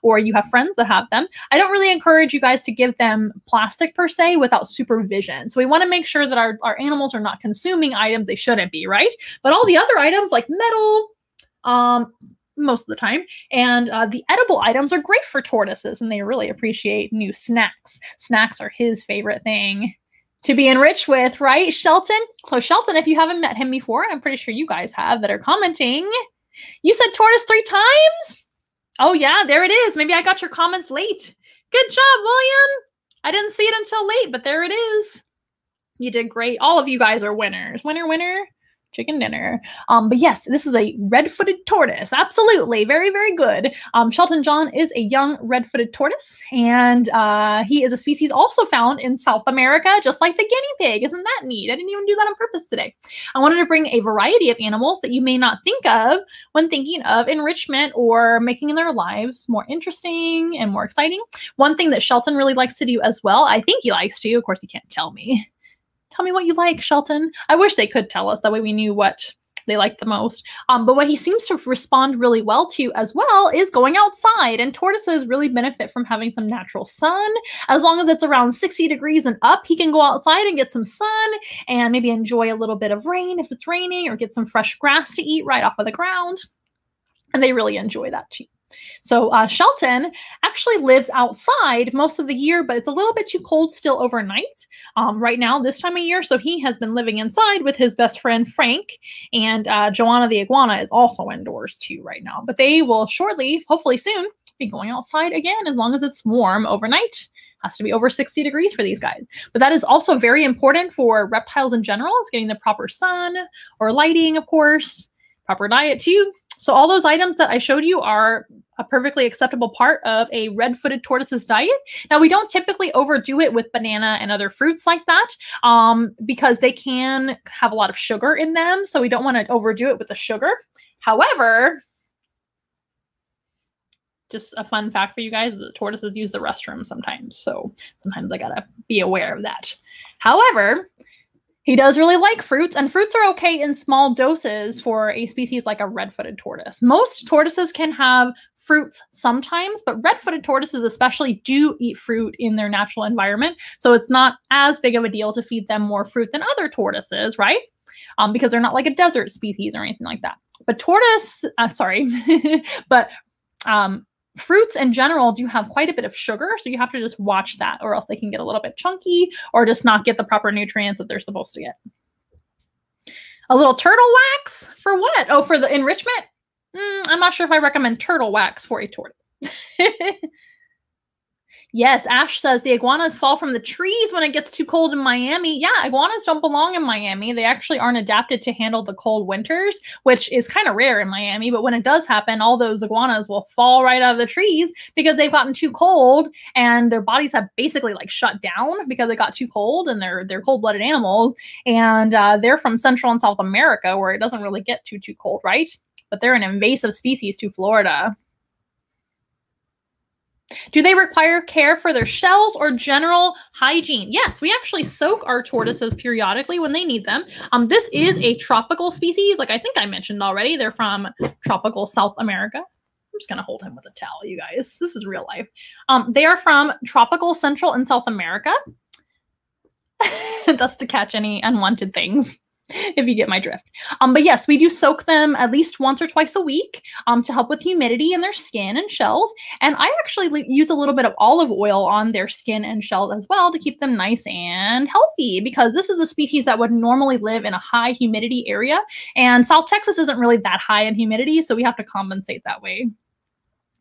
A: or you have friends that have them. I don't really encourage you guys to give them plastic per se without supervision. So we want to make sure that our, our animals are not consuming items they shouldn't be, right? But all the other items like metal, um, most of the time. And uh, the edible items are great for tortoises, and they really appreciate new snacks. Snacks are his favorite thing to be enriched with, right, Shelton? So, Shelton, if you haven't met him before, and I'm pretty sure you guys have that are commenting, you said tortoise three times? Oh, yeah, there it is. Maybe I got your comments late. Good job, William. I didn't see it until late, but there it is. You did great. All of you guys are winners. Winner, winner chicken dinner. Um, but yes, this is a red-footed tortoise. Absolutely, very, very good. Um, Shelton John is a young red-footed tortoise, and uh, he is a species also found in South America, just like the guinea pig. Isn't that neat? I didn't even do that on purpose today. I wanted to bring a variety of animals that you may not think of when thinking of enrichment or making their lives more interesting and more exciting. One thing that Shelton really likes to do as well, I think he likes to, of course, he can't tell me, tell me what you like, Shelton. I wish they could tell us. That way we knew what they like the most. Um, but what he seems to respond really well to as well is going outside. And tortoises really benefit from having some natural sun. As long as it's around 60 degrees and up, he can go outside and get some sun and maybe enjoy a little bit of rain if it's raining or get some fresh grass to eat right off of the ground. And they really enjoy that too. So uh, Shelton actually lives outside most of the year, but it's a little bit too cold still overnight um, right now this time of year. So he has been living inside with his best friend Frank, and uh, Joanna the iguana is also indoors too right now. But they will shortly, hopefully soon, be going outside again as long as it's warm overnight has to be over 60 degrees for these guys. But that is also very important for reptiles in general, is getting the proper sun or lighting, of course, proper diet too. So all those items that I showed you are a perfectly acceptable part of a red-footed tortoise's diet. Now, we don't typically overdo it with banana and other fruits like that um, because they can have a lot of sugar in them. So we don't want to overdo it with the sugar. However, just a fun fact for you guys that tortoises use the restroom sometimes. So sometimes I gotta be aware of that. However, he does really like fruits, and fruits are okay in small doses for a species like a red footed tortoise. Most tortoises can have fruits sometimes, but red footed tortoises, especially, do eat fruit in their natural environment. So it's not as big of a deal to feed them more fruit than other tortoises, right? Um, because they're not like a desert species or anything like that. But tortoise, uh, sorry, [laughs] but um, fruits in general do have quite a bit of sugar, so you have to just watch that, or else they can get a little bit chunky or just not get the proper nutrients that they're supposed to get. A little turtle wax for what? Oh, for the enrichment? Mm, I'm not sure if I recommend turtle wax for a tortoise. [laughs] Yes, Ash says the iguanas fall from the trees when it gets too cold in Miami. Yeah, iguanas don't belong in Miami. They actually aren't adapted to handle the cold winters, which is kind of rare in Miami. But when it does happen, all those iguanas will fall right out of the trees because they've gotten too cold and their bodies have basically like shut down because they got too cold and they're they're cold blooded animals. And uh, they're from Central and South America where it doesn't really get too too cold, right? But they're an invasive species to Florida. Do they require care for their shells or general hygiene? Yes, we actually soak our tortoises periodically when they need them. Um, this is a tropical species, like I think I mentioned already. They're from tropical South America. I'm just gonna hold him with a towel, you guys. This is real life. Um, they are from tropical Central and South America. [laughs] That's to catch any unwanted things. [laughs] if you get my drift. Um, but yes, we do soak them at least once or twice a week um, to help with humidity in their skin and shells. And I actually use a little bit of olive oil on their skin and shells as well to keep them nice and healthy because this is a species that would normally live in a high humidity area. And South Texas isn't really that high in humidity, so we have to compensate that way.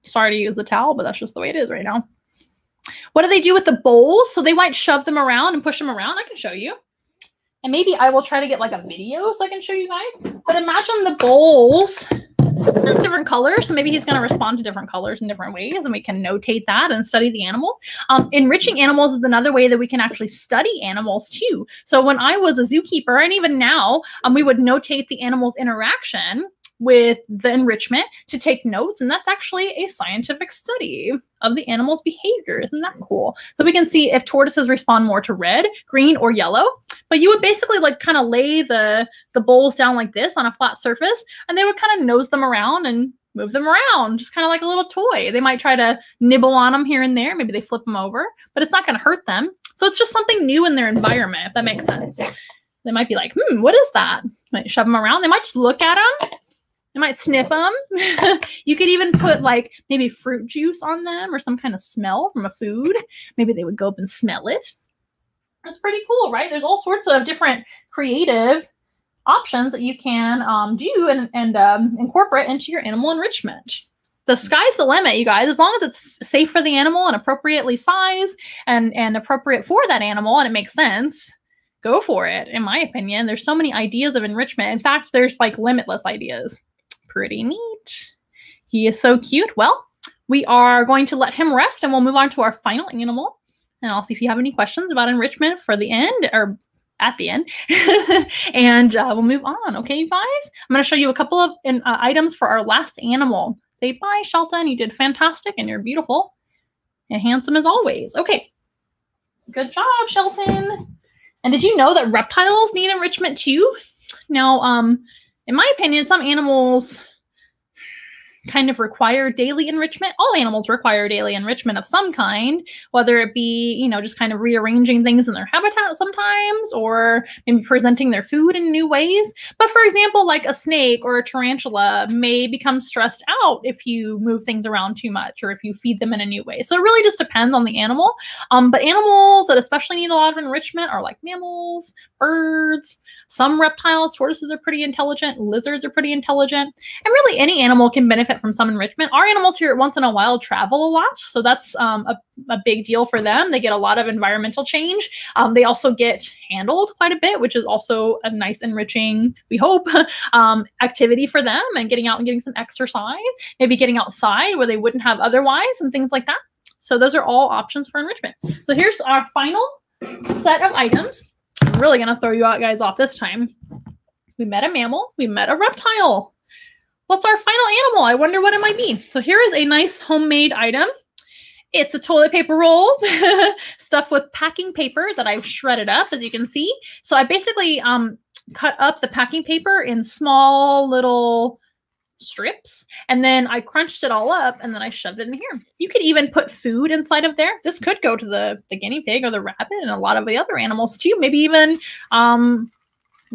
A: Sorry to use the towel, but that's just the way it is right now. What do they do with the bowls? So they might shove them around and push them around. I can show you. And maybe I will try to get like a video so I can show you guys. But imagine the bowls. Different colors, so maybe he's going to respond to different colors in different ways, and we can notate that and study the animals. Um, enriching animals is another way that we can actually study animals too. So when I was a zookeeper, and even now, um, we would notate the animal's interaction with the enrichment to take notes. And that's actually a scientific study of the animal's behavior. Isn't that cool? So we can see if tortoises respond more to red, green, or yellow. But you would basically like kind of lay the, the bowls down like this on a flat surface, and they would kind of nose them around and move them around, just kind of like a little toy. They might try to nibble on them here and there. Maybe they flip them over, but it's not going to hurt them. So it's just something new in their environment, if that makes sense. They might be like, hmm, what is that? Might shove them around. They might just look at them you might sniff them. [laughs] you could even put like maybe fruit juice on them or some kind of smell from a food. Maybe they would go up and smell it. That's pretty cool, right? There's all sorts of different creative options that you can um, do and, and um, incorporate into your animal enrichment. The sky's the limit, you guys. As long as it's safe for the animal and appropriately sized and, and appropriate for that animal and it makes sense, go for it, in my opinion. There's so many ideas of enrichment. In fact, there's like limitless ideas pretty neat. He is so cute. Well, we are going to let him rest and we'll move on to our final animal. And I'll see if you have any questions about enrichment for the end or at the end. [laughs] and uh, we'll move on. Okay, you guys? I'm going to show you a couple of uh, items for our last animal. Say bye, Shelton. You did fantastic and you're beautiful and handsome as always. Okay. Good job, Shelton. And did you know that reptiles need enrichment too? Now, um, in my opinion, some animals kind of require daily enrichment. All animals require daily enrichment of some kind, whether it be, you know, just kind of rearranging things in their habitat sometimes or maybe presenting their food in new ways. But for example, like a snake or a tarantula may become stressed out if you move things around too much or if you feed them in a new way. So it really just depends on the animal. Um, but animals that especially need a lot of enrichment are like mammals, birds, some reptiles, tortoises are pretty intelligent, lizards are pretty intelligent, and really any animal can benefit from some enrichment. Our animals here Once in a Wild travel a lot, so that's um, a, a, big deal for them. They get a lot of environmental change. Um, they also get handled quite a bit, which is also a nice, enriching, we hope, [laughs] um, activity for them and getting out and getting some exercise, maybe getting outside where they wouldn't have otherwise and things like that. So those are all options for enrichment. So here's our final set of items. I'm really going to throw you out guys off this time. We met a mammal. We met a reptile. What's our final animal? I wonder what it might be. So here is a nice homemade item. It's a toilet paper roll [laughs] stuffed with packing paper that I've shredded up, as you can see. So I basically um, cut up the packing paper in small little strips and then I crunched it all up and then I shoved it in here. You could even put food inside of there. This could go to the, the guinea pig or the rabbit and a lot of the other animals too. Maybe even um,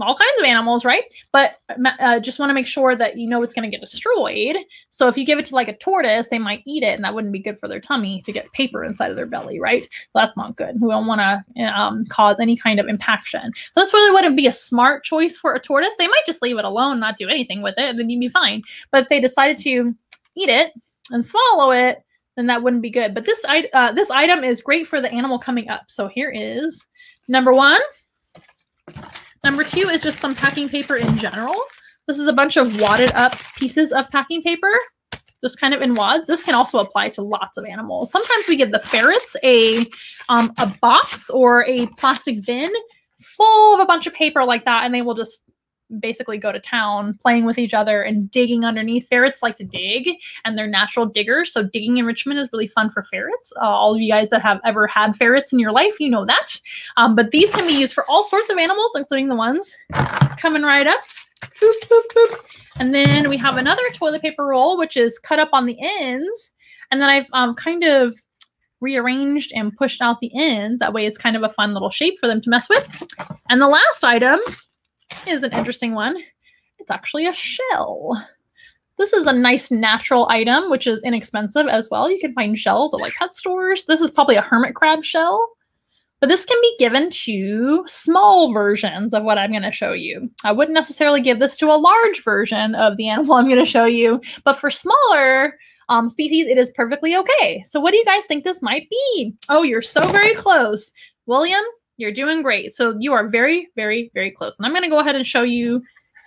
A: all kinds of animals, right? But uh, just want to make sure that you know it's going to get destroyed. So if you give it to like a tortoise, they might eat it, and that wouldn't be good for their tummy to get paper inside of their belly, right? That's not good. We don't want to um, cause any kind of impaction. So this really wouldn't be a smart choice for a tortoise. They might just leave it alone, not do anything with it, and then you'd be fine. But if they decided to eat it and swallow it, then that wouldn't be good. But this uh, this item is great for the animal coming up. So here is number one. Number two is just some packing paper in general. This is a bunch of wadded up pieces of packing paper, just kind of in wads. This can also apply to lots of animals. Sometimes we give the ferrets a, um, a box or a plastic bin full of a bunch of paper like that, and they will just basically go to town playing with each other and digging underneath. Ferrets like to dig and they're natural diggers. So digging enrichment is really fun for ferrets. Uh, all of you guys that have ever had ferrets in your life, you know that. Um, but these can be used for all sorts of animals, including the ones coming right up. Boop, boop, boop. And then we have another toilet paper roll, which is cut up on the ends. And then I've um, kind of rearranged and pushed out the ends. That way it's kind of a fun little shape for them to mess with. And the last item is an interesting one. It's actually a shell. This is a nice natural item, which is inexpensive as well. You can find shells at like pet stores. This is probably a hermit crab shell, but this can be given to small versions of what I'm going to show you. I wouldn't necessarily give this to a large version of the animal I'm going to show you, but for smaller um, species, it is perfectly okay. So what do you guys think this might be? Oh, you're so very close. William, you're doing great. So you are very, very, very close. And I'm going to go ahead and show you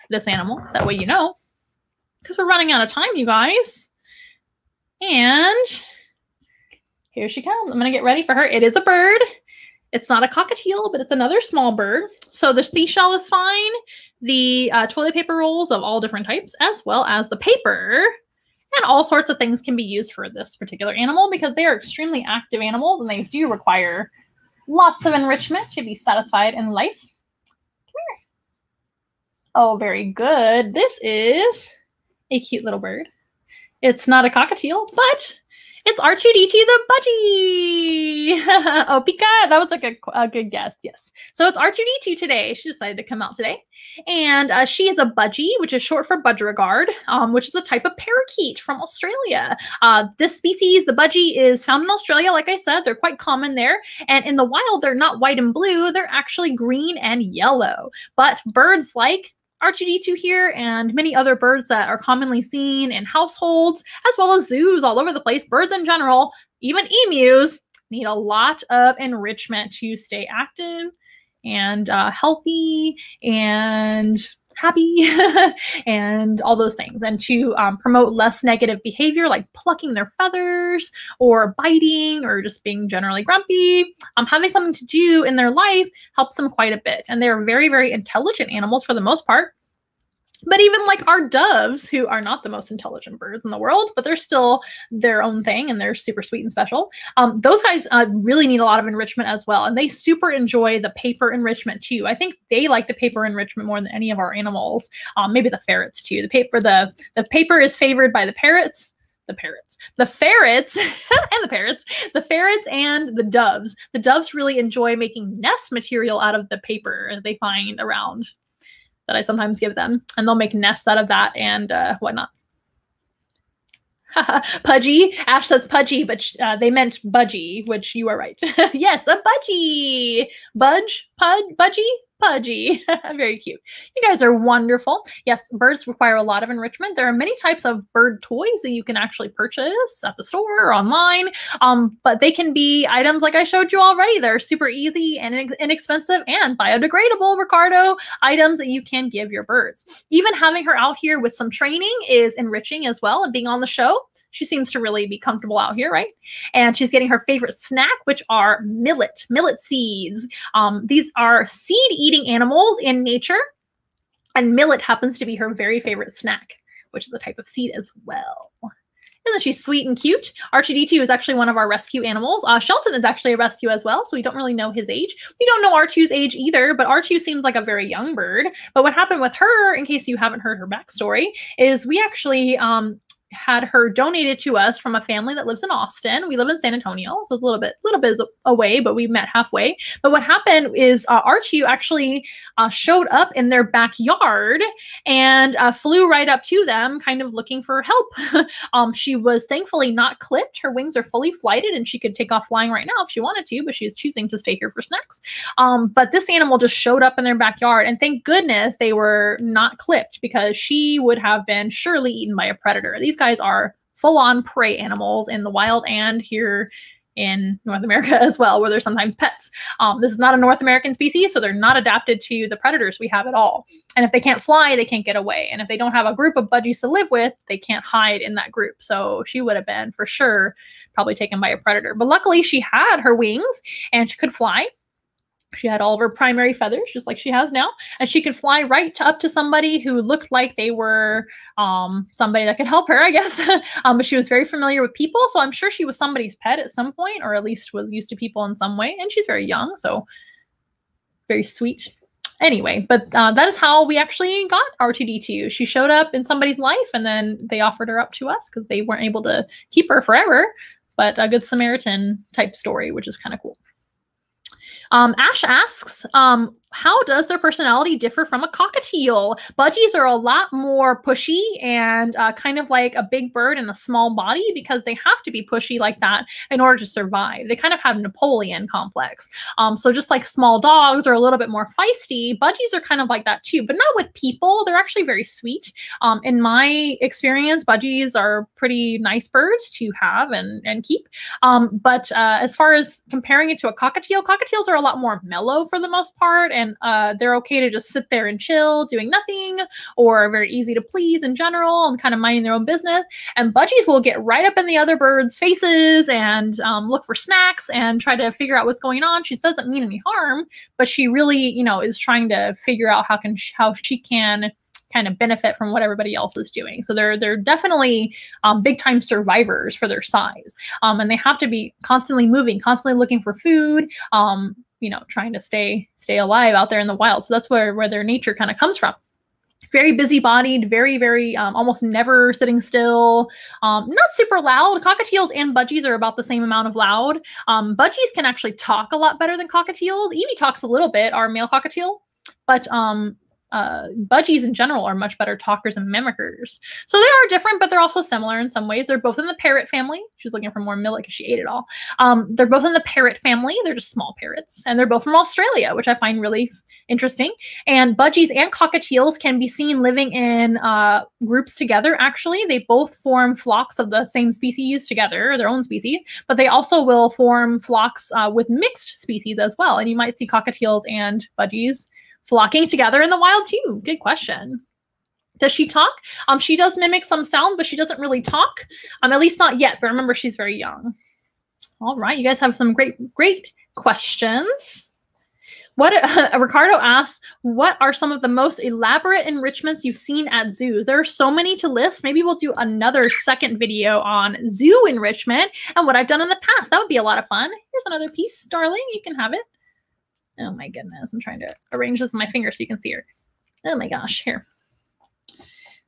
A: this animal. That way you know. Because we're running out of time, you guys. And here she comes. I'm going to get ready for her. It is a bird. It's not a cockatiel, but it's another small bird. So the seashell is fine. The uh, toilet paper rolls of all different types, as well as the paper. And all sorts of things can be used for this particular animal because they are extremely active animals and they do require Lots of enrichment to be satisfied in life. Come here. Oh, very good. This is a cute little bird. It's not a cockatiel, but it's R2D2 the budgie. [laughs] oh, Pika, that was like a, a, good guess. Yes. So it's R2D2 today. She decided to come out today. And uh, she is a budgie, which is short for budgerigar, um, which is a type of parakeet from Australia. Uh, this species, the budgie, is found in Australia. Like I said, they're quite common there. And in the wild, they're not white and blue. They're actually green and yellow. But birds like R2D2 here and many other birds that are commonly seen in households, as well as zoos all over the place. Birds in general, even emus, need a lot of enrichment to stay active and uh, healthy and happy [laughs] and all those things. And to um, promote less negative behavior like plucking their feathers or biting or just being generally grumpy um, having something to do in their life helps them quite a bit. And they're very very intelligent animals for the most part but even like our doves, who are not the most intelligent birds in the world, but they're still their own thing and they're super sweet and special. Um, those guys uh, really need a lot of enrichment as well. And they super enjoy the paper enrichment too. I think they like the paper enrichment more than any of our animals. Um, maybe the ferrets too. The paper, the, the paper is favored by the parrots the parrots, the ferrets, [laughs] and the parrots, the ferrets and the doves. The doves really enjoy making nest material out of the paper they find around that I sometimes give them, and they'll make nests out of that and uh, whatnot. [laughs] pudgy. Ash says pudgy, but uh, they meant budgie, which you are right. [laughs] yes, a budgie. Budge, pud, budgie, pudgy. [laughs] Very cute. You guys are wonderful. Yes, birds require a lot of enrichment. There are many types of bird toys that you can actually purchase at the store or online, um, but they can be items like I showed you already. They're super easy and inexpensive and biodegradable, Ricardo, items that you can give your birds. Even having her out here with some training is enriching as well and being on the show she seems to really be comfortable out here, right? And she's getting her favorite snack, which are millet, millet seeds. Um, these are seed eating animals in nature, and millet happens to be her very favorite snack which is a type of seed as well. Isn't she sweet and cute? R2D2 is actually one of our rescue animals. Uh, Shelton is actually a rescue as well, so we don't really know his age. We don't know R2's age either, but R2 seems like a very young bird. But what happened with her, in case you haven't heard her backstory, is we actually um, had her donated to us from a family that lives in Austin. We live in San Antonio, so a little bit, little bit away, but we met halfway. But what happened is uh, Archie actually uh, showed up in their backyard and uh, flew right up to them, kind of looking for help. [laughs] um, she was thankfully not clipped. Her wings are fully flighted, and she could take off flying right now if she wanted to, but she's choosing to stay here for snacks. Um, but this animal just showed up in their backyard, and thank goodness they were not clipped because she would have been surely eaten by a predator. These guys are full on prey animals in the wild and here in North America as well, where they're sometimes pets. Um, this is not a North American species, so they're not adapted to the predators we have at all. And if they can't fly, they can't get away. And if they don't have a group of budgies to live with, they can't hide in that group. So she would have been for sure probably taken by a predator. But luckily, she had her wings and she could fly. She had all of her primary feathers, just like she has now, and she could fly right to, up to somebody who looked like they were um, somebody that could help her, I guess. [laughs] um, but she was very familiar with people, so I'm sure she was somebody's pet at some point, or at least was used to people in some way. And she's very young, so very sweet. Anyway, but uh, that is how we actually got R2D2. She showed up in somebody's life, and then they offered her up to us because they weren't able to keep her forever. But a good Samaritan type story, which is kind of cool. Um, Ash asks, um, how does their personality differ from a cockatiel? Budgies are a lot more pushy and uh, kind of like a big bird in a small body because they have to be pushy like that in order to survive. They kind of have Napoleon complex. Um, so just like small dogs are a little bit more feisty, budgies are kind of like that too, but not with people. They're actually very sweet. Um, in my experience, budgies are pretty nice birds to have and, and keep. Um, but uh, as far as comparing it to a cockatiel, cockatiels are a lot more mellow for the most part. And and uh, they're okay to just sit there and chill, doing nothing, or very easy to please in general and kind of minding their own business. And budgies will get right up in the other birds' faces and um, look for snacks and try to figure out what's going on. She doesn't mean any harm, but she really, you know, is trying to figure out how can how she can kind of benefit from what everybody else is doing. So they're they're definitely um, big time survivors for their size, um, and they have to be constantly moving, constantly looking for food. Um, you know trying to stay stay alive out there in the wild so that's where where their nature kind of comes from very busy-bodied, very, very um, almost never sitting still. Um, not super loud. Cockatiels and budgies are about the same amount of loud. Um, budgies can actually talk a lot better than cockatiels. Evie talks a little bit, our male cockatiel, but um, uh, budgies in general are much better talkers and mimickers. So they are different, but they're also similar in some ways. They're both in the parrot family. She's looking for more millet because she ate it all. Um, they're both in the parrot family. They're just small parrots, and they're both from Australia, which I find really interesting. And budgies and cockatiels can be seen living in uh, groups together. Actually, they both form flocks of the same species together, their own species, but they also will form flocks uh, with mixed species as well. And you might see cockatiels and budgies flocking together in the wild too? Good question. Does she talk? Um, she does mimic some sound, but she doesn't really talk. Um, at least not yet. But remember, she's very young. All right, you guys have some great, great questions. What uh, [laughs] Ricardo asked, what are some of the most elaborate enrichments you've seen at zoos? There are so many to list. Maybe we'll do another second video on zoo enrichment and what I've done in the past. That would be a lot of fun. Here's another piece, darling. You can have it. Oh my goodness. I'm trying to arrange this with my finger so you can see her. Oh my gosh. Here.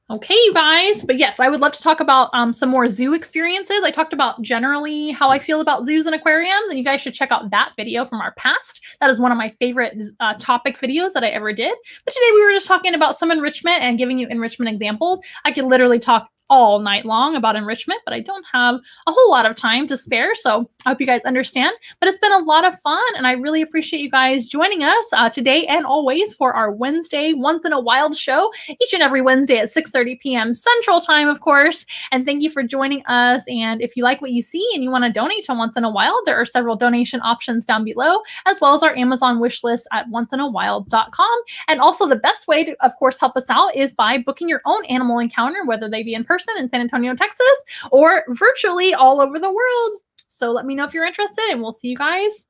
A: Okay, you guys. But yes, I would love to talk about um, some more zoo experiences. I talked about generally how I feel about zoos and aquariums, and you guys should check out that video from our past. That is one of my favorite uh, topic videos that I ever did. But today we were just talking about some enrichment and giving you enrichment examples. I could literally talk all night long about enrichment, but I don't have a whole lot of time to spare. So I hope you guys understand. But it's been a lot of fun, and I really appreciate you guys joining us uh, today and always for our Wednesday Once in a Wild show, each and every Wednesday at 6:30 p.m. Central Time, of course. And thank you for joining us. And if you like what you see and you want to donate to Once in a Wild, there are several donation options down below, as well as our Amazon wish list at onceinawild.com. And also, the best way to, of course, help us out is by booking your own animal encounter, whether they be in person person in San Antonio, Texas, or virtually all over the world. So let me know if you're interested, and we'll see you guys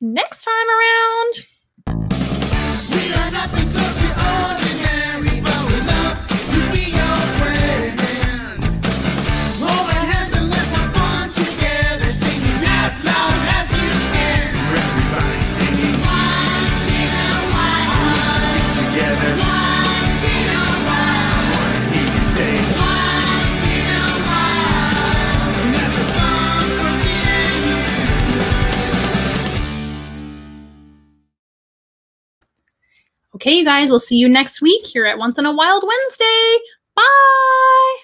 A: next time around. Okay, you guys, we'll see you next week here at Once in a Wild Wednesday. Bye.